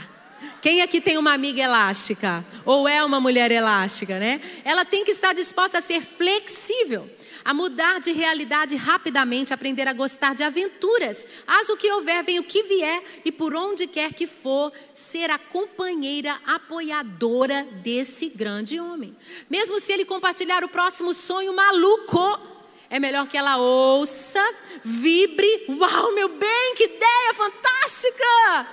Quem aqui tem uma amiga elástica? Ou é uma mulher elástica, né? Ela tem que estar disposta a ser flexível a mudar de realidade rapidamente, aprender a gostar de aventuras. Haja o que houver, venha o que vier e por onde quer que for, ser a companheira apoiadora desse grande homem. Mesmo se ele compartilhar o próximo sonho maluco, é melhor que ela ouça, vibre. Uau, meu bem, que ideia fantástica!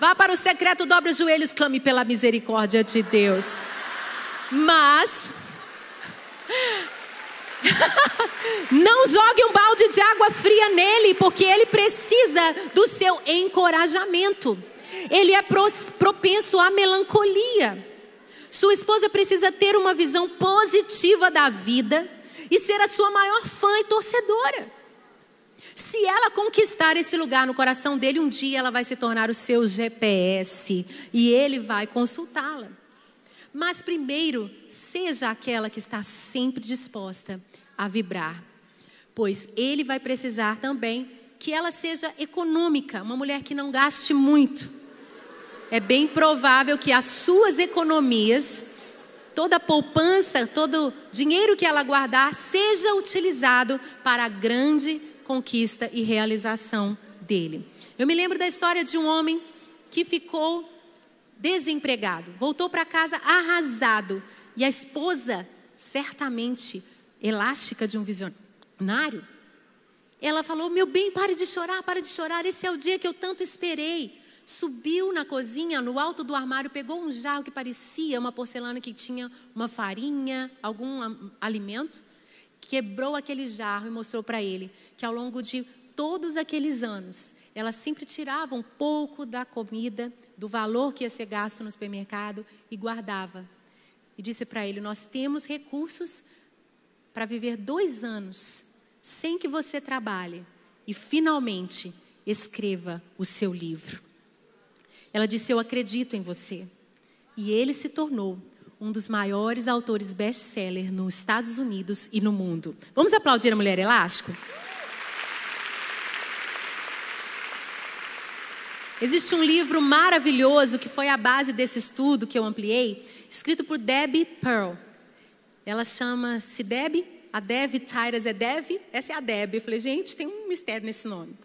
Vá para o secreto, dobre os joelhos, clame pela misericórdia de Deus. Mas [laughs] Não jogue um balde de água fria nele, porque ele precisa do seu encorajamento. Ele é propenso à melancolia. Sua esposa precisa ter uma visão positiva da vida e ser a sua maior fã e torcedora. Se ela conquistar esse lugar no coração dele, um dia ela vai se tornar o seu GPS e ele vai consultá-la. Mas primeiro, seja aquela que está sempre disposta a vibrar, pois ele vai precisar também que ela seja econômica, uma mulher que não gaste muito. É bem provável que as suas economias, toda a poupança, todo o dinheiro que ela guardar, seja utilizado para a grande conquista e realização dele. Eu me lembro da história de um homem que ficou desempregado, voltou para casa arrasado, e a esposa, certamente elástica de um visionário, ela falou: Meu bem, pare de chorar, pare de chorar, esse é o dia que eu tanto esperei. Subiu na cozinha, no alto do armário, pegou um jarro que parecia uma porcelana que tinha uma farinha, algum alimento, quebrou aquele jarro e mostrou para ele que ao longo de todos aqueles anos, ela sempre tirava um pouco da comida, do valor que ia ser gasto no supermercado e guardava. E disse para ele: Nós temos recursos para viver dois anos sem que você trabalhe e finalmente escreva o seu livro. Ela disse: Eu acredito em você. E ele se tornou um dos maiores autores best-seller nos Estados Unidos e no mundo. Vamos aplaudir a Mulher Elástico? Existe um livro maravilhoso que foi a base desse estudo que eu ampliei, escrito por Debbie Pearl. Ela chama-se Deb, a Dev Tyrus é Dev, essa é a Deb. Eu falei, gente, tem um mistério nesse nome.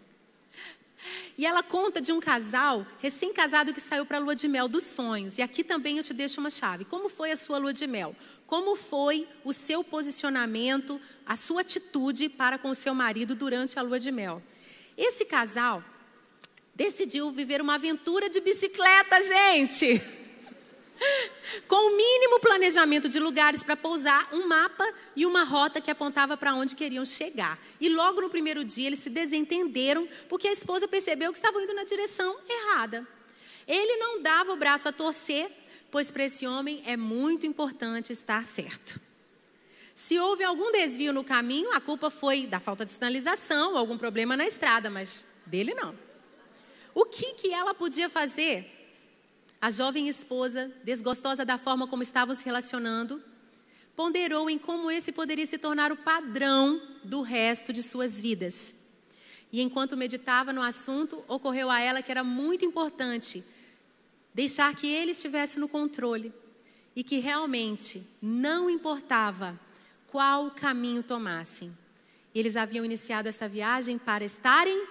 E ela conta de um casal recém-casado que saiu para a lua de mel dos sonhos. E aqui também eu te deixo uma chave. Como foi a sua lua de mel? Como foi o seu posicionamento, a sua atitude para com o seu marido durante a lua de mel? Esse casal decidiu viver uma aventura de bicicleta, gente. Com o mínimo planejamento de lugares para pousar, um mapa e uma rota que apontava para onde queriam chegar. E logo no primeiro dia eles se desentenderam porque a esposa percebeu que estavam indo na direção errada. Ele não dava o braço a torcer, pois para esse homem é muito importante estar certo. Se houve algum desvio no caminho, a culpa foi da falta de sinalização, algum problema na estrada, mas dele não. O que, que ela podia fazer? A jovem esposa, desgostosa da forma como estavam se relacionando, ponderou em como esse poderia se tornar o padrão do resto de suas vidas. E enquanto meditava no assunto, ocorreu a ela que era muito importante deixar que ele estivesse no controle e que realmente não importava qual caminho tomassem. Eles haviam iniciado essa viagem para estarem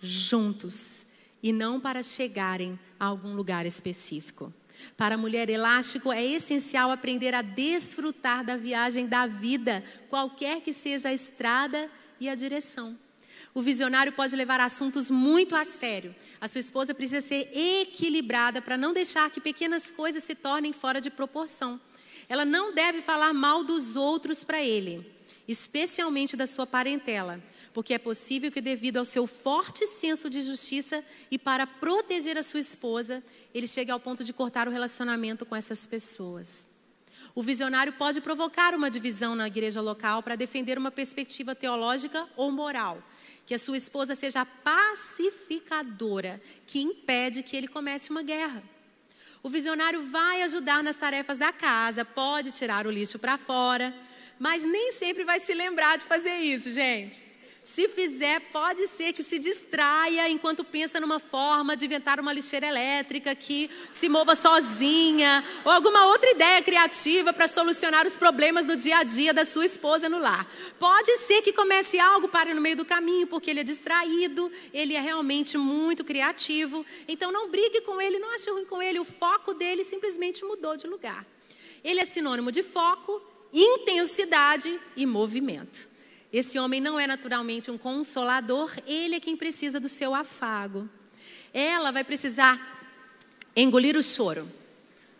juntos e não para chegarem a algum lugar específico. Para a mulher elástico é essencial aprender a desfrutar da viagem da vida, qualquer que seja a estrada e a direção. O visionário pode levar assuntos muito a sério. A sua esposa precisa ser equilibrada para não deixar que pequenas coisas se tornem fora de proporção. Ela não deve falar mal dos outros para ele especialmente da sua parentela, porque é possível que, devido ao seu forte senso de justiça e para proteger a sua esposa, ele chegue ao ponto de cortar o relacionamento com essas pessoas. O visionário pode provocar uma divisão na igreja local para defender uma perspectiva teológica ou moral, que a sua esposa seja pacificadora que impede que ele comece uma guerra. O visionário vai ajudar nas tarefas da casa, pode tirar o lixo para fora, mas nem sempre vai se lembrar de fazer isso, gente. Se fizer, pode ser que se distraia enquanto pensa numa forma de inventar uma lixeira elétrica que se mova sozinha, ou alguma outra ideia criativa para solucionar os problemas no dia a dia da sua esposa no lar. Pode ser que comece algo para no meio do caminho, porque ele é distraído, ele é realmente muito criativo. Então não brigue com ele, não ache ruim com ele, o foco dele simplesmente mudou de lugar. Ele é sinônimo de foco, intensidade e movimento. Esse homem não é naturalmente um consolador, ele é quem precisa do seu afago. Ela vai precisar engolir o choro,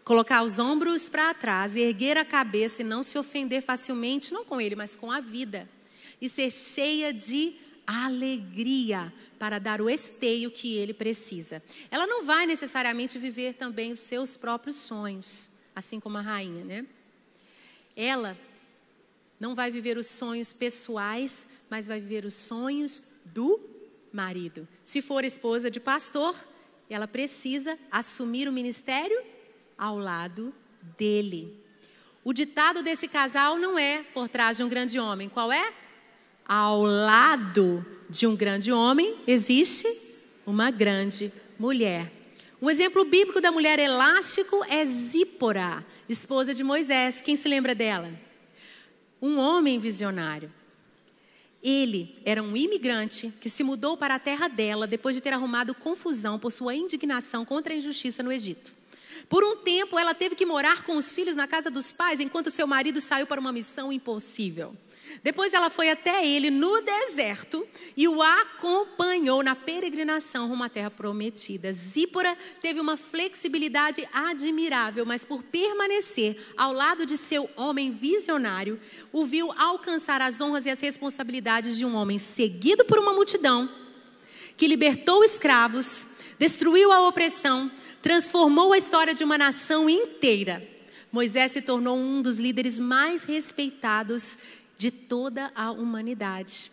colocar os ombros para trás, erguer a cabeça e não se ofender facilmente, não com ele, mas com a vida. E ser cheia de alegria para dar o esteio que ele precisa. Ela não vai necessariamente viver também os seus próprios sonhos, assim como a rainha, né? Ela não vai viver os sonhos pessoais, mas vai viver os sonhos do marido. Se for esposa de pastor, ela precisa assumir o ministério ao lado dele. O ditado desse casal não é por trás de um grande homem, qual é? Ao lado de um grande homem existe uma grande mulher. Um exemplo bíblico da mulher elástico é Zípora, esposa de Moisés. Quem se lembra dela? Um homem visionário. Ele era um imigrante que se mudou para a terra dela depois de ter arrumado confusão por sua indignação contra a injustiça no Egito. Por um tempo, ela teve que morar com os filhos na casa dos pais enquanto seu marido saiu para uma missão impossível. Depois ela foi até ele no deserto e o acompanhou na peregrinação rumo à terra prometida. Zípora teve uma flexibilidade admirável, mas por permanecer ao lado de seu homem visionário, o viu alcançar as honras e as responsabilidades de um homem seguido por uma multidão que libertou escravos, destruiu a opressão, transformou a história de uma nação inteira. Moisés se tornou um dos líderes mais respeitados de toda a humanidade.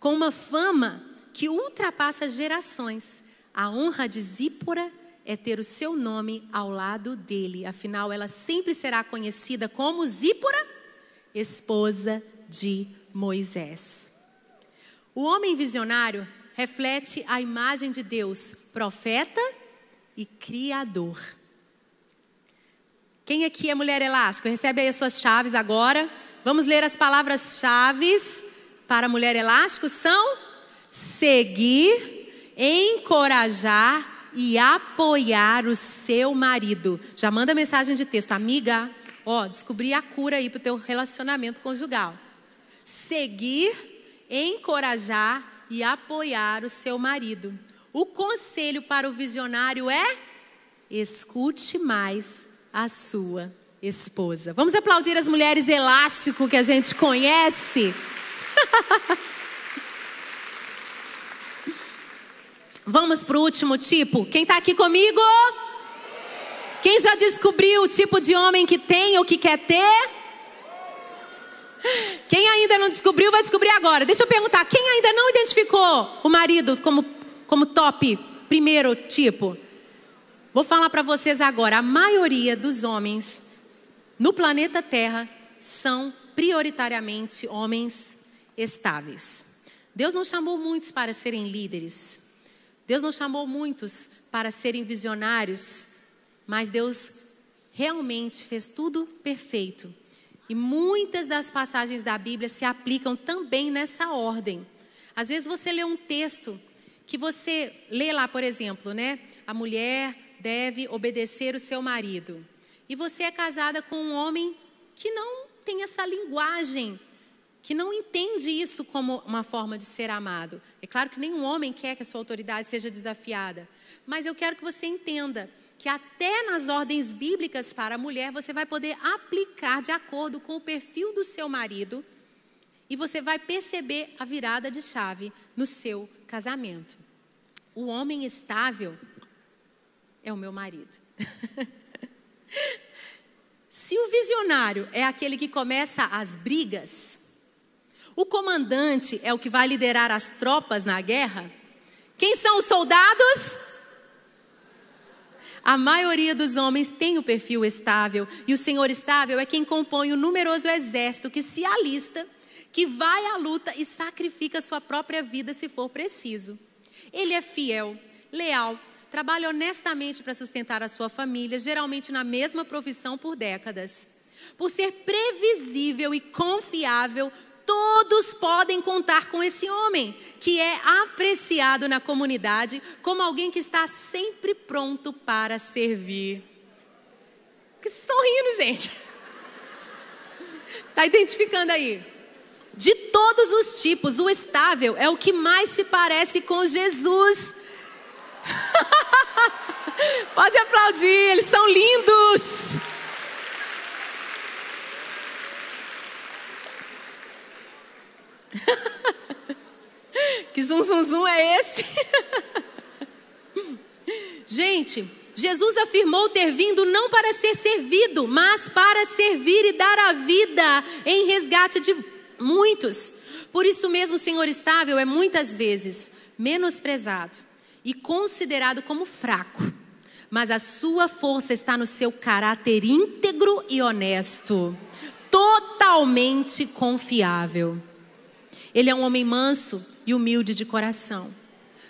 Com uma fama que ultrapassa gerações, a honra de Zípora é ter o seu nome ao lado dele. Afinal, ela sempre será conhecida como Zípora, esposa de Moisés. O homem visionário reflete a imagem de Deus, profeta e criador. Quem aqui é mulher elástica? Recebe aí as suas chaves agora. Vamos ler as palavras-chave para mulher elástico: são seguir, encorajar e apoiar o seu marido. Já manda mensagem de texto, amiga. Ó, descobri a cura aí para o teu relacionamento conjugal. Seguir, encorajar e apoiar o seu marido. O conselho para o visionário é: escute mais a sua esposa. Vamos aplaudir as mulheres elástico que a gente conhece. [laughs] Vamos para o último tipo. Quem está aqui comigo? Quem já descobriu o tipo de homem que tem ou que quer ter? Quem ainda não descobriu, vai descobrir agora. Deixa eu perguntar: quem ainda não identificou o marido como, como top, primeiro tipo? Vou falar para vocês agora: a maioria dos homens no planeta Terra são prioritariamente homens estáveis. Deus não chamou muitos para serem líderes. Deus não chamou muitos para serem visionários, mas Deus realmente fez tudo perfeito. E muitas das passagens da Bíblia se aplicam também nessa ordem. Às vezes você lê um texto que você lê lá, por exemplo, né? A mulher deve obedecer o seu marido e você é casada com um homem que não tem essa linguagem, que não entende isso como uma forma de ser amado. É claro que nenhum homem quer que a sua autoridade seja desafiada, mas eu quero que você entenda que até nas ordens bíblicas para a mulher você vai poder aplicar de acordo com o perfil do seu marido e você vai perceber a virada de chave no seu casamento. O homem estável é o meu marido. [laughs] Se o visionário é aquele que começa as brigas, o comandante é o que vai liderar as tropas na guerra, quem são os soldados? A maioria dos homens tem o perfil estável, e o senhor estável é quem compõe o numeroso exército que se alista, que vai à luta e sacrifica sua própria vida se for preciso. Ele é fiel, leal, trabalha honestamente para sustentar a sua família, geralmente na mesma profissão por décadas. Por ser previsível e confiável, todos podem contar com esse homem, que é apreciado na comunidade como alguém que está sempre pronto para servir. que vocês estão rindo, gente? Está identificando aí? De todos os tipos, o estável é o que mais se parece com Jesus. [laughs] Pode aplaudir, eles são lindos. [laughs] que zum zum zum é esse? [laughs] Gente, Jesus afirmou ter vindo não para ser servido, mas para servir e dar a vida em resgate de muitos. Por isso mesmo, o Senhor estável é muitas vezes menosprezado e considerado como fraco. Mas a sua força está no seu caráter íntegro e honesto, totalmente confiável. Ele é um homem manso e humilde de coração.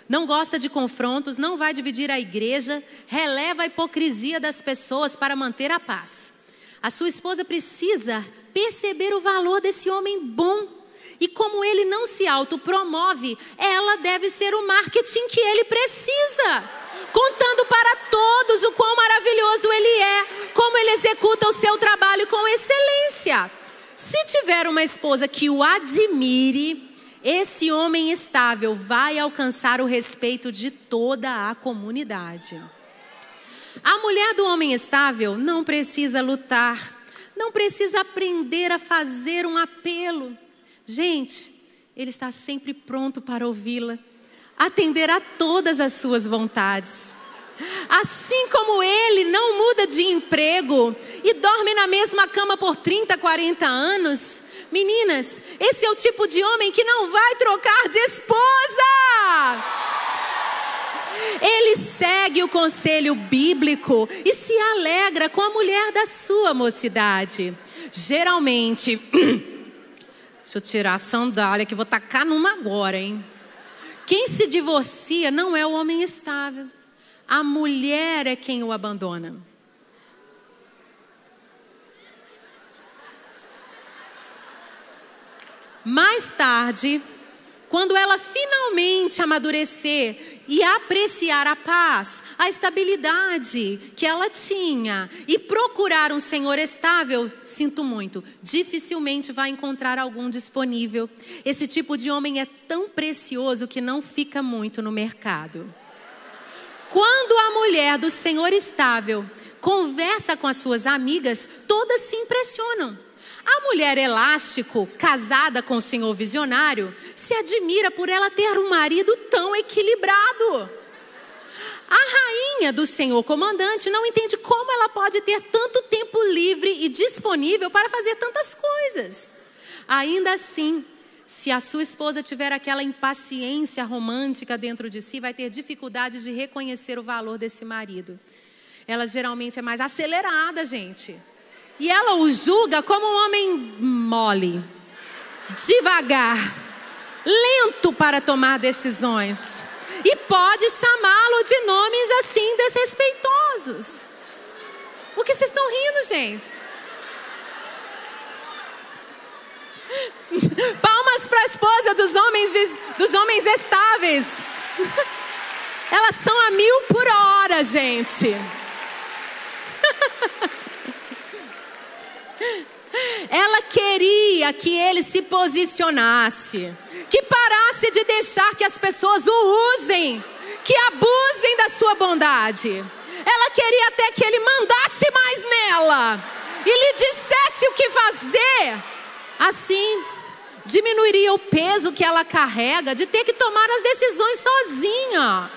Não gosta de confrontos, não vai dividir a igreja, releva a hipocrisia das pessoas para manter a paz. A sua esposa precisa perceber o valor desse homem bom. E como ele não se autopromove, ela deve ser o marketing que ele precisa. Contando para todos o quão maravilhoso ele é, como ele executa o seu trabalho com excelência. Se tiver uma esposa que o admire, esse homem estável vai alcançar o respeito de toda a comunidade. A mulher do homem estável não precisa lutar, não precisa aprender a fazer um apelo. Gente, ele está sempre pronto para ouvi-la, atender a todas as suas vontades. Assim como ele não muda de emprego e dorme na mesma cama por 30, 40 anos, meninas, esse é o tipo de homem que não vai trocar de esposa. Ele segue o conselho bíblico e se alegra com a mulher da sua mocidade. Geralmente, [clears throat] deixa eu tirar a sandália que vou tacar numa agora, hein? Quem se divorcia não é o homem estável a mulher é quem o abandona. Mais tarde, quando ela finalmente amadurecer e apreciar a paz, a estabilidade que ela tinha e procurar um senhor estável, sinto muito, dificilmente vai encontrar algum disponível. Esse tipo de homem é tão precioso que não fica muito no mercado. Quando a mulher do Senhor estável conversa com as suas amigas, todas se impressionam. A mulher elástico, casada com o senhor visionário, se admira por ela ter um marido tão equilibrado. A rainha do senhor comandante não entende como ela pode ter tanto tempo livre e disponível para fazer tantas coisas. Ainda assim, se a sua esposa tiver aquela impaciência romântica dentro de si, vai ter dificuldade de reconhecer o valor desse marido. Ela geralmente é mais acelerada, gente. E ela o julga como um homem mole, devagar, lento para tomar decisões. E pode chamá-lo de nomes assim desrespeitosos. Por que vocês estão rindo, gente? [laughs] Palmas para a esposa dos homens, dos homens estáveis. [laughs] Elas são a mil por hora, gente. [laughs] Ela queria que ele se posicionasse, que parasse de deixar que as pessoas o usem, que abusem da sua bondade. Ela queria até que ele mandasse mais nela e lhe dissesse o que fazer. Assim, diminuiria o peso que ela carrega de ter que tomar as decisões sozinha.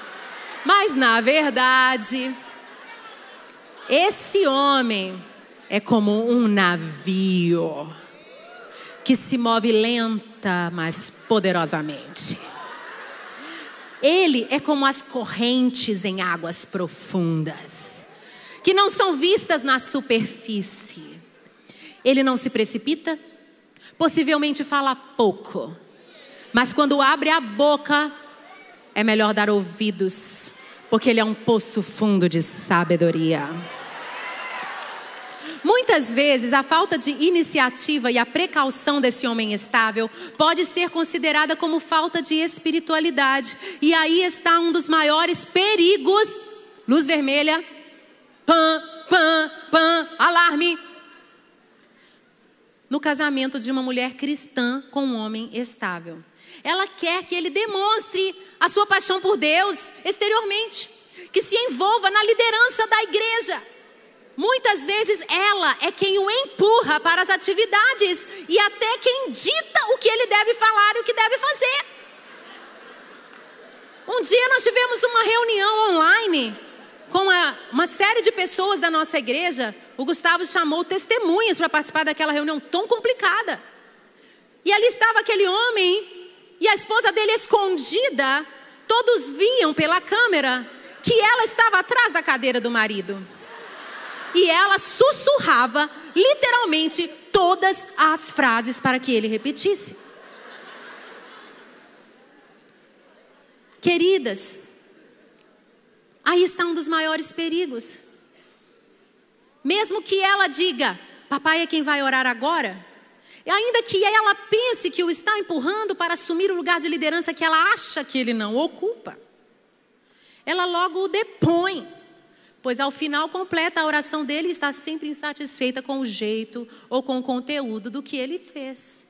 Mas na verdade, esse homem é como um navio que se move lenta, mas poderosamente. Ele é como as correntes em águas profundas, que não são vistas na superfície. Ele não se precipita, Possivelmente fala pouco. Mas quando abre a boca, é melhor dar ouvidos, porque ele é um poço fundo de sabedoria. Muitas vezes, a falta de iniciativa e a precaução desse homem estável pode ser considerada como falta de espiritualidade. E aí está um dos maiores perigos. Luz vermelha. Pam, pam, pam, alarme. No casamento de uma mulher cristã com um homem estável. Ela quer que ele demonstre a sua paixão por Deus exteriormente, que se envolva na liderança da igreja Muitas vezes ela é quem o empurra para as atividades e até quem dita o que ele deve falar e o que deve fazer. Um dia nós tivemos uma reunião online com a, uma série de pessoas da nossa igreja. O Gustavo chamou testemunhas para participar daquela reunião tão complicada. E ali estava aquele homem e a esposa dele escondida. Todos viam pela câmera que ela estava atrás da cadeira do marido e ela sussurrava literalmente todas as frases para que ele repetisse. Queridas, aí está um dos maiores perigos. Mesmo que ela diga, papai é quem vai orar agora, ainda que ela pense que o está empurrando para assumir o lugar de liderança que ela acha que ele não ocupa, ela logo o depõe pois ao final completa a oração dele e está sempre insatisfeita com o jeito ou com o conteúdo do que ele fez.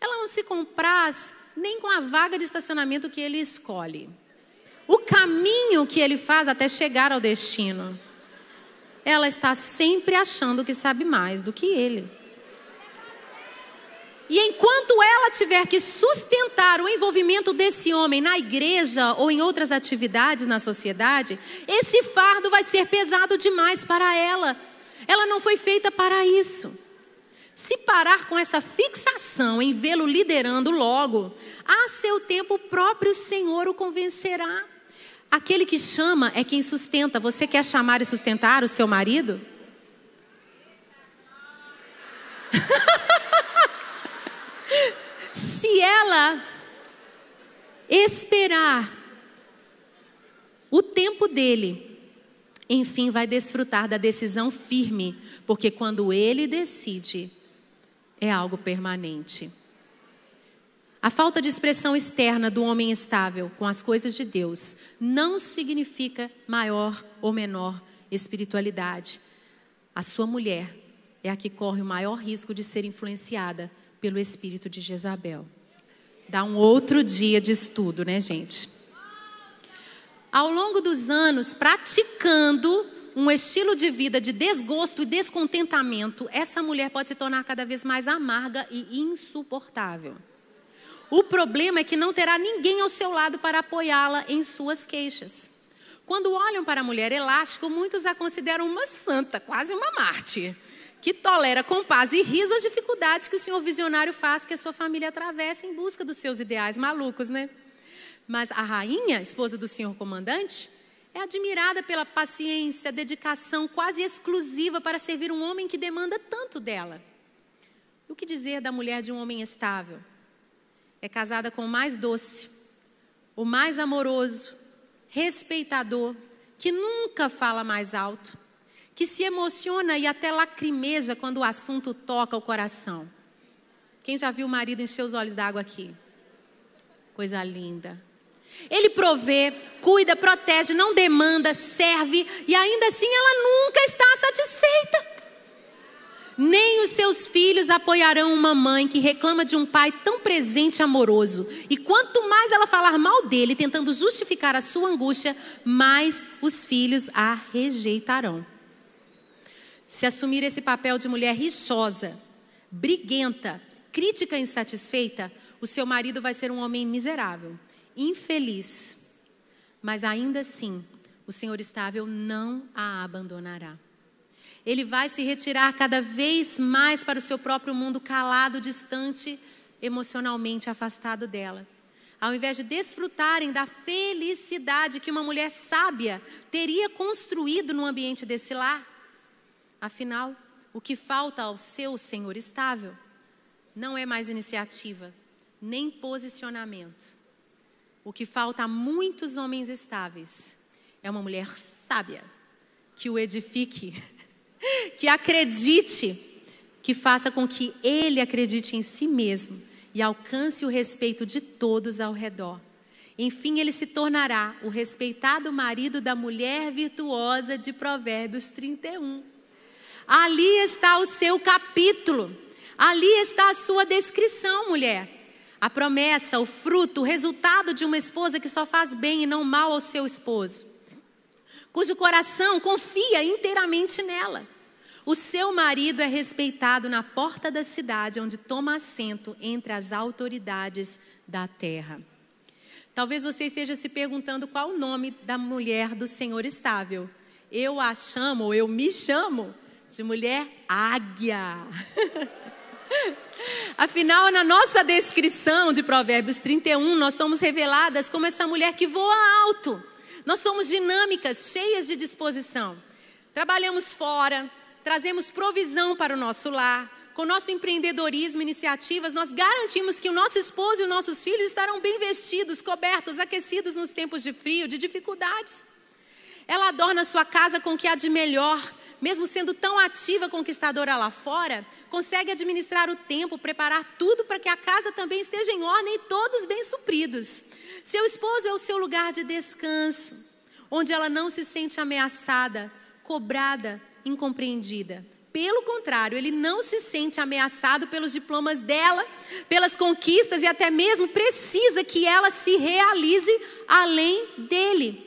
Ela não se compraz nem com a vaga de estacionamento que ele escolhe, o caminho que ele faz até chegar ao destino. Ela está sempre achando que sabe mais do que ele. E enquanto ela tiver que sustentar o envolvimento desse homem na igreja ou em outras atividades na sociedade, esse fardo vai ser pesado demais para ela. Ela não foi feita para isso. Se parar com essa fixação em vê-lo liderando logo, a seu tempo o próprio Senhor o convencerá. Aquele que chama é quem sustenta. Você quer chamar e sustentar o seu marido? [laughs] Se ela esperar o tempo dele, enfim, vai desfrutar da decisão firme, porque quando ele decide, é algo permanente. A falta de expressão externa do homem estável com as coisas de Deus não significa maior ou menor espiritualidade. A sua mulher é a que corre o maior risco de ser influenciada pelo espírito de Jezabel. Dá um outro dia de estudo, né, gente? Ao longo dos anos, praticando um estilo de vida de desgosto e descontentamento, essa mulher pode se tornar cada vez mais amarga e insuportável. O problema é que não terá ninguém ao seu lado para apoiá-la em suas queixas. Quando olham para a mulher elástica, muitos a consideram uma santa, quase uma mártir que tolera com paz e riso as dificuldades que o senhor visionário faz que a sua família atravessa em busca dos seus ideais malucos, né? Mas a rainha, esposa do senhor comandante, é admirada pela paciência, dedicação quase exclusiva para servir um homem que demanda tanto dela. O que dizer da mulher de um homem estável? É casada com o mais doce, o mais amoroso, respeitador, que nunca fala mais alto, que se emociona e até lacrimeja quando o assunto toca o coração. Quem já viu o marido encher os olhos d'água aqui? Coisa linda. Ele provê, cuida, protege, não demanda, serve e ainda assim ela nunca está satisfeita. Nem os seus filhos apoiarão uma mãe que reclama de um pai tão presente e amoroso. E quanto mais ela falar mal dele, tentando justificar a sua angústia, mais os filhos a rejeitarão. Se assumir esse papel de mulher rixosa, briguenta, crítica insatisfeita, o seu marido vai ser um homem miserável, infeliz. Mas ainda assim, o Senhor estável não a abandonará. Ele vai se retirar cada vez mais para o seu próprio mundo, calado, distante, emocionalmente afastado dela. Ao invés de desfrutarem da felicidade que uma mulher sábia teria construído no ambiente desse lar, Afinal, o que falta ao seu Senhor estável não é mais iniciativa, nem posicionamento. O que falta a muitos homens estáveis é uma mulher sábia, que o edifique, [laughs] que acredite, que faça com que ele acredite em si mesmo e alcance o respeito de todos ao redor. Enfim, ele se tornará o respeitado marido da mulher virtuosa de Provérbios 31. Ali está o seu capítulo, ali está a sua descrição, mulher. A promessa, o fruto, o resultado de uma esposa que só faz bem e não mal ao seu esposo, cujo coração confia inteiramente nela. O seu marido é respeitado na porta da cidade, onde toma assento entre as autoridades da terra. Talvez você esteja se perguntando qual o nome da mulher do Senhor estável. Eu a chamo, eu me chamo de mulher águia. [laughs] Afinal, na nossa descrição de Provérbios 31, nós somos reveladas como essa mulher que voa alto. Nós somos dinâmicas, cheias de disposição. Trabalhamos fora, trazemos provisão para o nosso lar. Com nosso empreendedorismo, iniciativas, nós garantimos que o nosso esposo e os nossos filhos estarão bem vestidos, cobertos, aquecidos nos tempos de frio, de dificuldades. Ela adorna sua casa com o que há de melhor, mesmo sendo tão ativa conquistadora lá fora, consegue administrar o tempo, preparar tudo para que a casa também esteja em ordem e todos bem supridos. Seu esposo é o seu lugar de descanso, onde ela não se sente ameaçada, cobrada incompreendida. Pelo contrário, ele não se sente ameaçado pelos diplomas dela, pelas conquistas e até mesmo precisa que ela se realize além dele.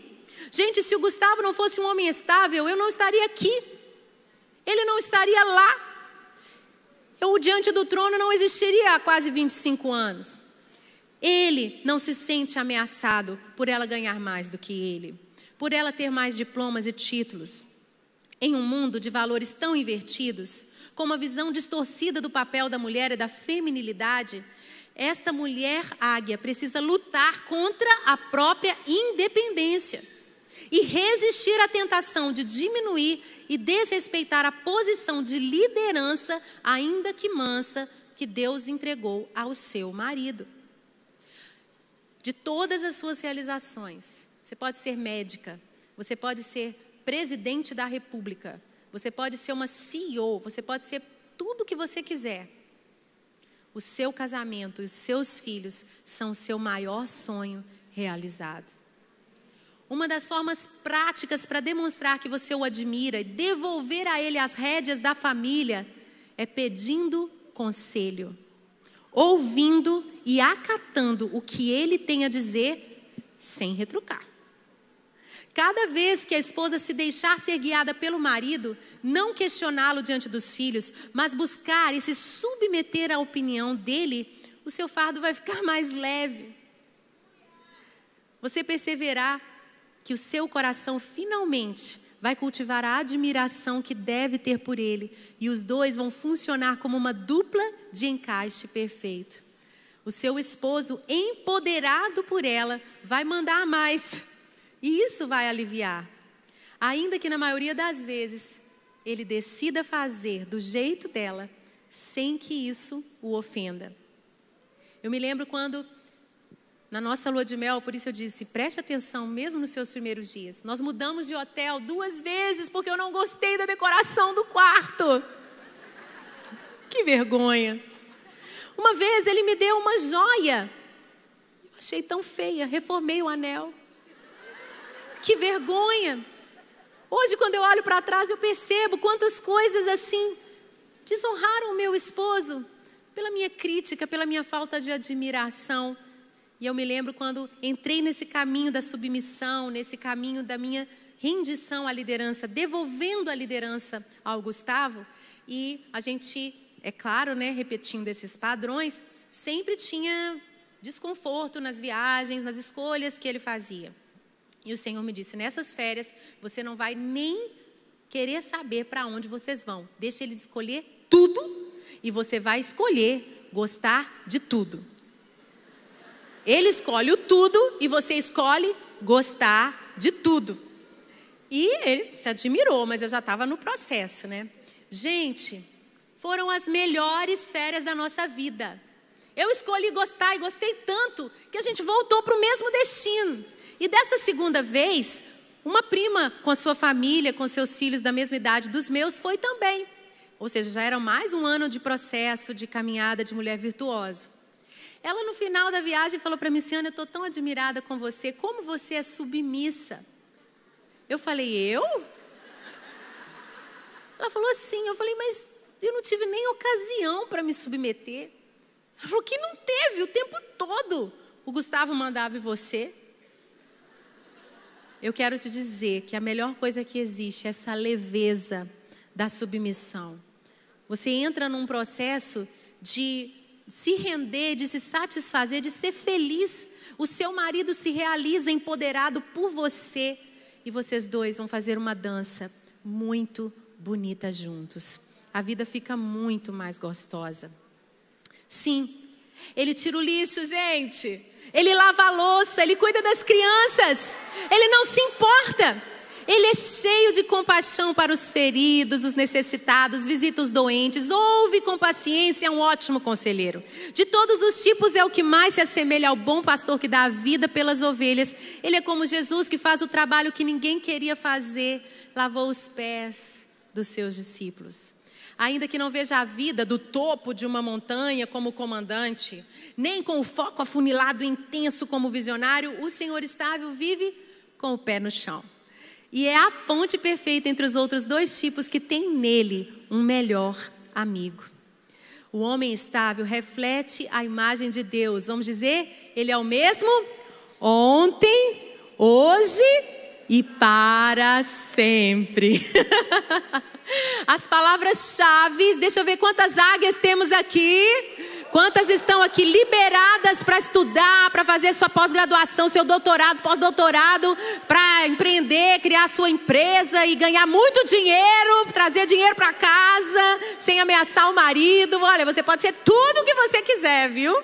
Gente, se o Gustavo não fosse um homem estável, eu não estaria aqui. Ele não estaria lá. Eu, diante do trono, não existiria há quase 25 anos. Ele não se sente ameaçado por ela ganhar mais do que ele, por ela ter mais diplomas e títulos. Em um mundo de valores tão invertidos, com uma visão distorcida do papel da mulher e da feminilidade, esta mulher águia precisa lutar contra a própria independência e resistir à tentação de diminuir e desrespeitar a posição de liderança, ainda que mansa, que Deus entregou ao seu marido. De todas as suas realizações, você pode ser médica, você pode ser presidente da república, você pode ser uma CEO, você pode ser tudo o que você quiser. O seu casamento e os seus filhos são o seu maior sonho realizado. Uma das formas práticas para demonstrar que você o admira e devolver a ele as rédeas da família é pedindo conselho, ouvindo e acatando o que ele tem a dizer sem retrucar. Cada vez que a esposa se deixar ser guiada pelo marido, não questioná-lo diante dos filhos, mas buscar e se submeter à opinião dele, o seu fardo vai ficar mais leve. Você perseverar que o seu coração finalmente vai cultivar a admiração que deve ter por ele, e os dois vão funcionar como uma dupla de encaixe perfeito. O seu esposo, empoderado por ela, vai mandar mais [laughs] e isso vai aliviar. Ainda que na maioria das vezes ele decida fazer do jeito dela, sem que isso o ofenda. Eu me lembro quando, na nossa lua de mel, por isso eu disse: preste atenção, mesmo nos seus primeiros dias. Nós mudamos de hotel duas vezes porque eu não gostei da decoração do quarto. Que vergonha. Uma vez ele me deu uma joia. Eu achei tão feia, reformei o anel. Que vergonha! Hoje, quando eu olho para trás, eu percebo quantas coisas assim desonraram o meu esposo pela minha crítica, pela minha falta de admiração. E eu me lembro quando entrei nesse caminho da submissão, nesse caminho da minha rendição à liderança, devolvendo a liderança ao Gustavo, e a gente, é claro, né, repetindo esses padrões, sempre tinha desconforto nas viagens, nas escolhas que ele fazia. E o Senhor me disse: nessas férias, você não vai nem querer saber para onde vocês vão. Deixa ele escolher tudo e você vai escolher gostar de tudo. Ele escolhe o tudo e você escolhe gostar de tudo. E ele se admirou, mas eu já estava no processo, né? Gente, foram as melhores férias da nossa vida. Eu escolhi gostar e gostei tanto que a gente voltou para o mesmo destino. E dessa segunda vez, uma prima com a sua família, com seus filhos da mesma idade dos meus, foi também. Ou seja, já era mais um ano de processo de caminhada de mulher virtuosa. Ela, no final da viagem, falou para mim: Ciana, eu estou tão admirada com você, como você é submissa. Eu falei: Eu? Ela falou assim. Eu falei: Mas eu não tive nem ocasião para me submeter. Ela falou que não teve o tempo todo. O Gustavo mandava em você. Eu quero te dizer que a melhor coisa que existe é essa leveza da submissão. Você entra num processo de se render, de se satisfazer, de ser feliz. O seu marido se realiza empoderado por você e vocês dois vão fazer uma dança muito bonita juntos. A vida fica muito mais gostosa. Sim, ele tira o lixo, gente. Ele lava a louça, ele cuida das crianças. Ele não se importa. Ele é cheio de compaixão para os feridos, os necessitados, visita os doentes, ouve com paciência, é um ótimo conselheiro. De todos os tipos, é o que mais se assemelha ao bom pastor que dá a vida pelas ovelhas. Ele é como Jesus que faz o trabalho que ninguém queria fazer, lavou os pés dos seus discípulos. Ainda que não veja a vida do topo de uma montanha como comandante, nem com o foco afunilado intenso como visionário, o Senhor estável vive com o pé no chão. E é a ponte perfeita entre os outros dois tipos que tem nele um melhor amigo. O homem estável reflete a imagem de Deus. Vamos dizer, ele é o mesmo ontem, hoje e para sempre. [laughs] As palavras-chave, deixa eu ver quantas águias temos aqui. Quantas estão aqui liberadas para estudar, para fazer sua pós-graduação, seu doutorado, pós-doutorado, para empreender, criar sua empresa e ganhar muito dinheiro, trazer dinheiro para casa, sem ameaçar o marido? Olha, você pode ser tudo o que você quiser, viu?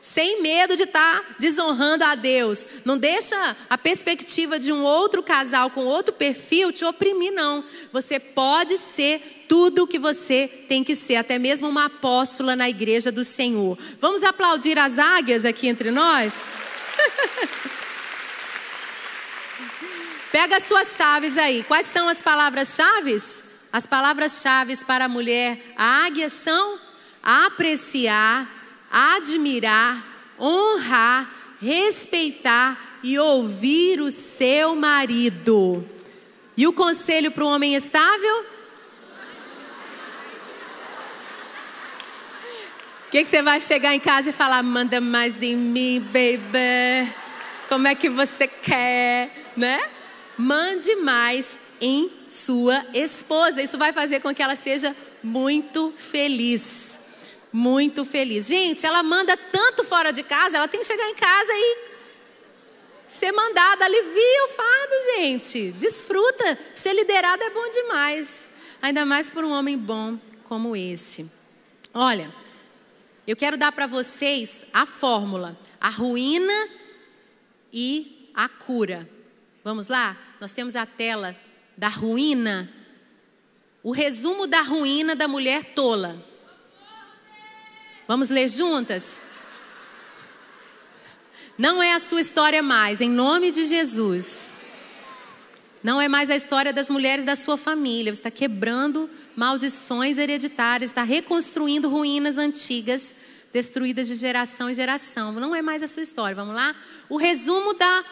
sem medo de estar tá desonrando a Deus. Não deixa a perspectiva de um outro casal com outro perfil te oprimir, não. Você pode ser tudo o que você tem que ser, até mesmo uma apóstola na igreja do Senhor. Vamos aplaudir as águias aqui entre nós? [laughs] Pega as suas chaves aí. Quais são as palavras-chave? As palavras-chave para a mulher águia são apreciar, admirar, honrar, respeitar e ouvir o seu marido. E o conselho para o homem estável? O que, que você vai chegar em casa e falar? Manda mais em mim, baby. Como é que você quer, né? Mande mais em sua esposa. Isso vai fazer com que ela seja muito feliz. Muito feliz. Gente, ela manda tanto fora de casa, ela tem que chegar em casa e ser mandada. Alivia o fardo, gente. Desfruta. Ser liderada é bom demais. Ainda mais por um homem bom como esse. Olha, eu quero dar para vocês a fórmula, a ruína e a cura. Vamos lá? Nós temos a tela da ruína. O resumo da ruína da mulher tola. Vamos ler juntas? Não é a sua história mais, em nome de Jesus. Não é mais a história das mulheres da sua família. Você está quebrando maldições hereditárias, está reconstruindo ruínas antigas, destruídas de geração em geração. Não é mais a sua história. Vamos lá? O resumo da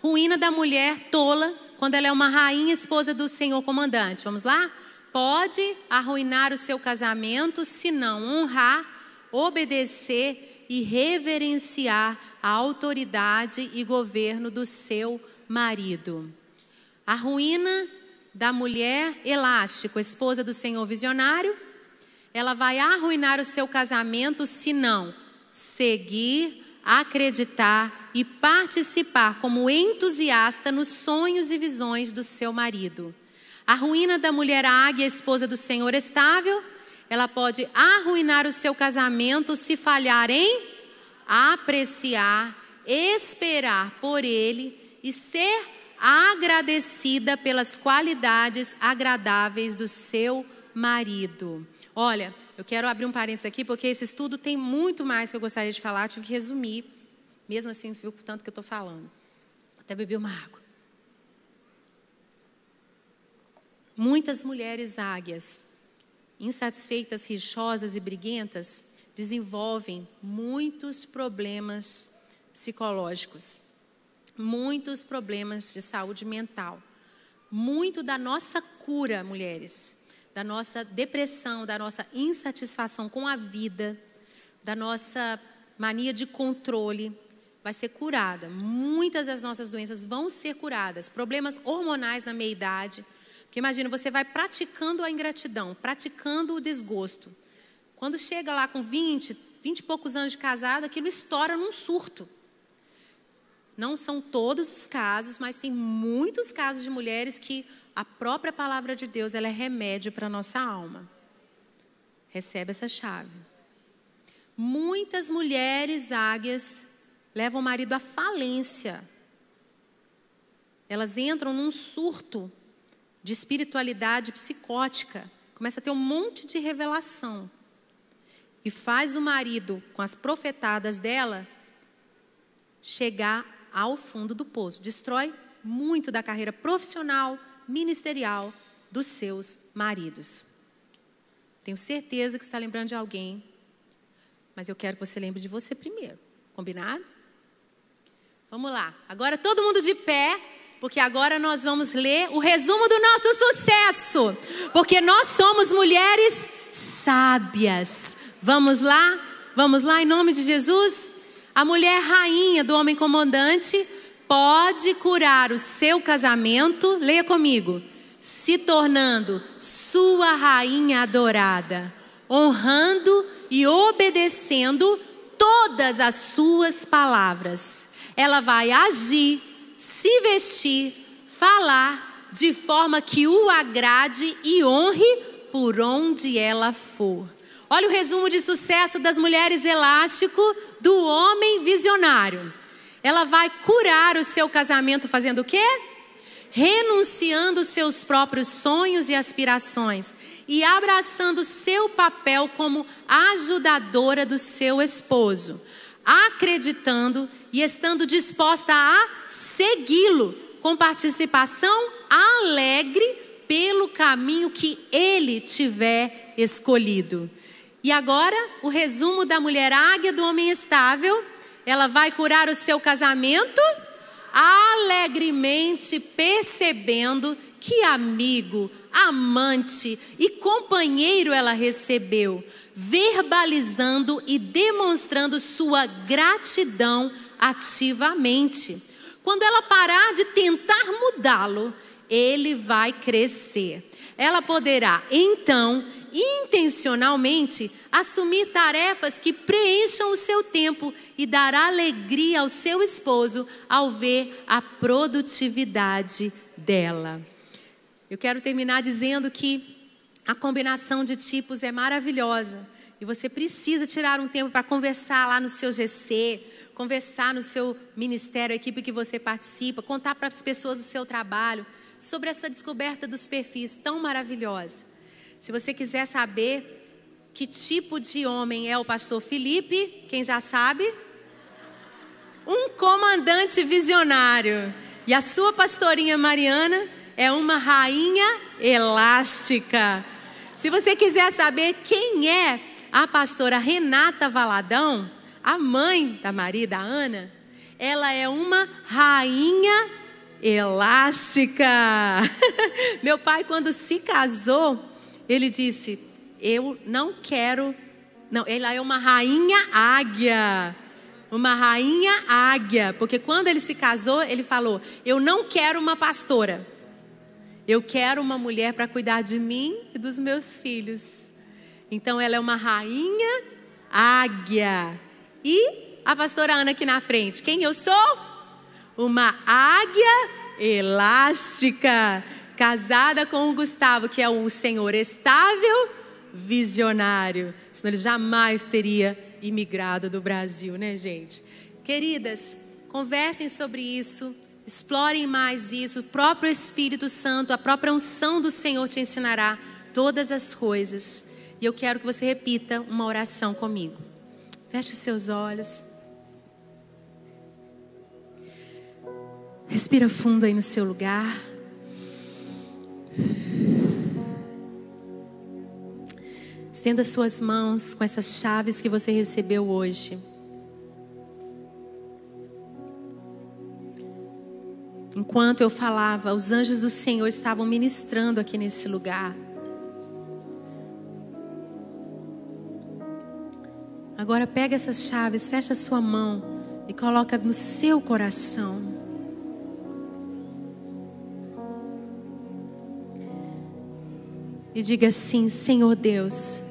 ruína da mulher tola, quando ela é uma rainha esposa do senhor comandante. Vamos lá? Pode arruinar o seu casamento se não honrar, obedecer e reverenciar a autoridade e governo do seu marido. A ruína da mulher elástico, esposa do Senhor visionário, ela vai arruinar o seu casamento se não seguir, acreditar e participar como entusiasta nos sonhos e visões do seu marido. A ruína da mulher águia, esposa do Senhor estável, ela pode arruinar o seu casamento se falhar em apreciar, esperar por ele e ser agradecida pelas qualidades agradáveis do seu marido. Olha, eu quero abrir um parênteses aqui, porque esse estudo tem muito mais que eu gostaria de falar, tive que resumir. Mesmo assim, viu o tanto que eu estou falando. Até beber uma água. Muitas mulheres águias, insatisfeitas, rixosas e briguentas, desenvolvem muitos problemas psicológicos, muitos problemas de saúde mental. Muito da nossa cura, mulheres, da nossa depressão, da nossa insatisfação com a vida, da nossa mania de controle, vai ser curada. Muitas das nossas doenças vão ser curadas. Problemas hormonais na meia-idade. Porque imagina, você vai praticando a ingratidão, praticando o desgosto. Quando chega lá com 20, 20 e poucos anos de casado, aquilo estoura num surto. Não são todos os casos, mas tem muitos casos de mulheres que a própria palavra de Deus ela é remédio para a nossa alma. Recebe essa chave. Muitas mulheres águias levam o marido à falência. Elas entram num surto de espiritualidade psicótica. Começa a ter um monte de revelação. E faz o marido, com as profetadas dela, chegar ao fundo do poço. Destrói muito da carreira profissional, ministerial dos seus maridos. Tenho certeza que está lembrando de alguém, mas eu quero que você lembre de você primeiro. Combinado? Vamos lá. Agora todo mundo de pé, porque agora nós vamos ler o resumo do nosso sucesso. Porque nós somos mulheres sábias. Vamos lá? Vamos lá em nome de Jesus? A mulher rainha do homem comandante pode curar o seu casamento, leia comigo, se tornando sua rainha adorada, honrando e obedecendo todas as suas palavras. Ela vai agir, se vestir, falar de forma que o agrade e honre por onde ela for. Olha o resumo de sucesso das mulheres elástico do homem visionário. Ela vai curar o seu casamento fazendo o quê? Renunciando seus próprios sonhos e aspirações e abraçando seu papel como ajudadora do seu esposo, acreditando e estando disposta a segui-lo com participação alegre pelo caminho que ele tiver escolhido. E agora, o resumo da mulher águia do homem estável ela vai curar o seu casamento alegremente percebendo que amigo, amante e companheiro ela recebeu, verbalizando e demonstrando sua gratidão ativamente. Quando ela parar de tentar mudá-lo, ele vai crescer. Ela poderá então intencionalmente assumir tarefas que preencham o seu tempo e dar alegria ao seu esposo ao ver a produtividade dela. Eu quero terminar dizendo que a combinação de tipos é maravilhosa e você precisa tirar um tempo para conversar lá no seu GC, conversar no seu ministério, a equipe que você participa, contar para as pessoas do seu trabalho sobre essa descoberta dos perfis tão maravilhosa. Se você quiser saber que tipo de homem é o pastor Felipe, quem já sabe? Um comandante visionário. E a sua pastorinha Mariana é uma rainha elástica. Se você quiser saber quem é a pastora Renata Valadão, a mãe da Maria da Ana, ela é uma rainha elástica. [laughs] Meu pai, quando se casou, ele disse: Eu não quero. Não, ela é uma rainha águia. Uma rainha águia. Porque quando ele se casou, ele falou: Eu não quero uma pastora. Eu quero uma mulher para cuidar de mim e dos meus filhos. Então ela é uma rainha águia. E a pastora Ana aqui na frente, quem eu sou? Uma águia elástica casada com o Gustavo, que é um senhor estável, visionário. Senão ele jamais teria imigrado do Brasil, né, gente? Queridas, conversem sobre isso, explorem mais isso. O próprio Espírito Santo, a própria unção do Senhor te ensinará todas as coisas. E eu quero que você repita uma oração comigo. Feche os seus olhos. Respira fundo aí no seu lugar. Estenda suas mãos com essas chaves que você recebeu hoje. Enquanto eu falava, os anjos do Senhor estavam ministrando aqui nesse lugar. Agora pega essas chaves, fecha a sua mão e coloca no seu coração. E diga assim: Senhor Deus,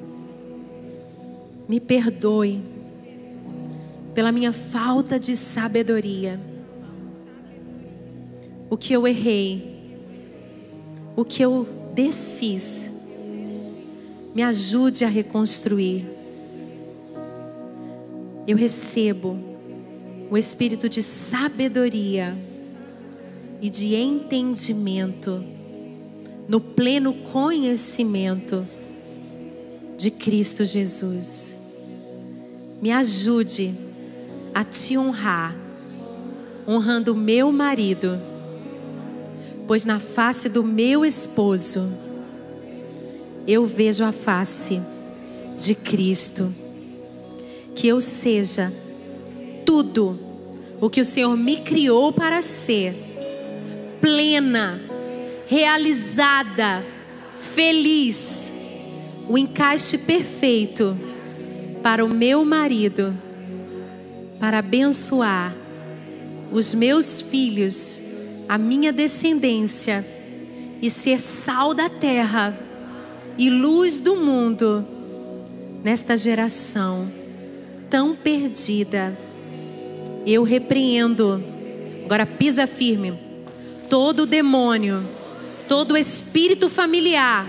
me perdoe pela minha falta de sabedoria o que eu errei, o que eu desfiz. Me ajude a reconstruir. Eu recebo o espírito de sabedoria e de entendimento no pleno conhecimento de Cristo Jesus. Me ajude a te honrar, honrando meu marido pois na face do meu esposo eu vejo a face de Cristo. Que eu seja tudo o que o Senhor me criou para ser, plena, realizada, feliz, o encaixe perfeito para o meu marido, para abençoar os meus filhos a minha descendência e ser sal da terra e luz do mundo nesta geração tão perdida. Eu repreendo, agora pisa firme, todo demônio, todo espírito familiar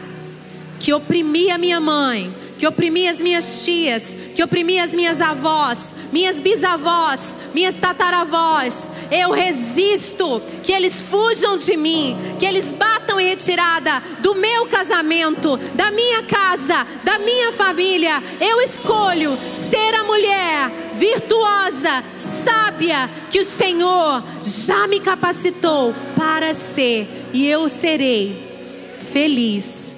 que oprimia minha mãe, que oprimia as minhas tias, que oprimia as minhas avós, minhas bisavós, minhas tataravós. Eu resisto que eles fujam de mim, que eles batam em retirada do meu casamento, da minha casa, da minha família. Eu escolho ser a mulher virtuosa, sábia que o Senhor já me capacitou para ser, e eu serei feliz.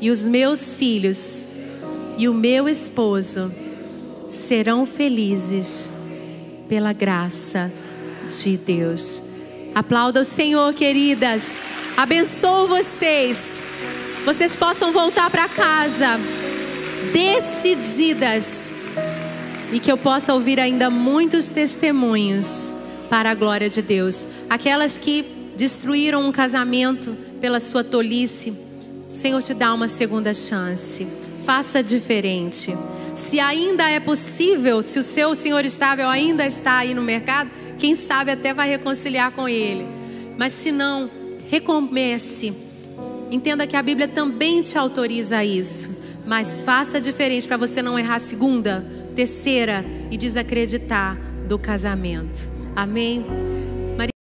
E os meus filhos e o meu esposo serão felizes pela graça de Deus. Aplauda o Senhor, queridas. Abençoo vocês. Vocês possam voltar para casa decididas e que eu possa ouvir ainda muitos testemunhos para a glória de Deus. Aquelas que destruíram um casamento pela sua tolice, o Senhor te dá uma segunda chance faça diferente. Se ainda é possível, se o seu senhor estável ainda está aí no mercado, quem sabe até vai reconciliar com ele. Mas se não, recomece. Entenda que a Bíblia também te autoriza a isso. Mas faça diferente para você não errar segunda, terceira e desacreditar do casamento. Amém?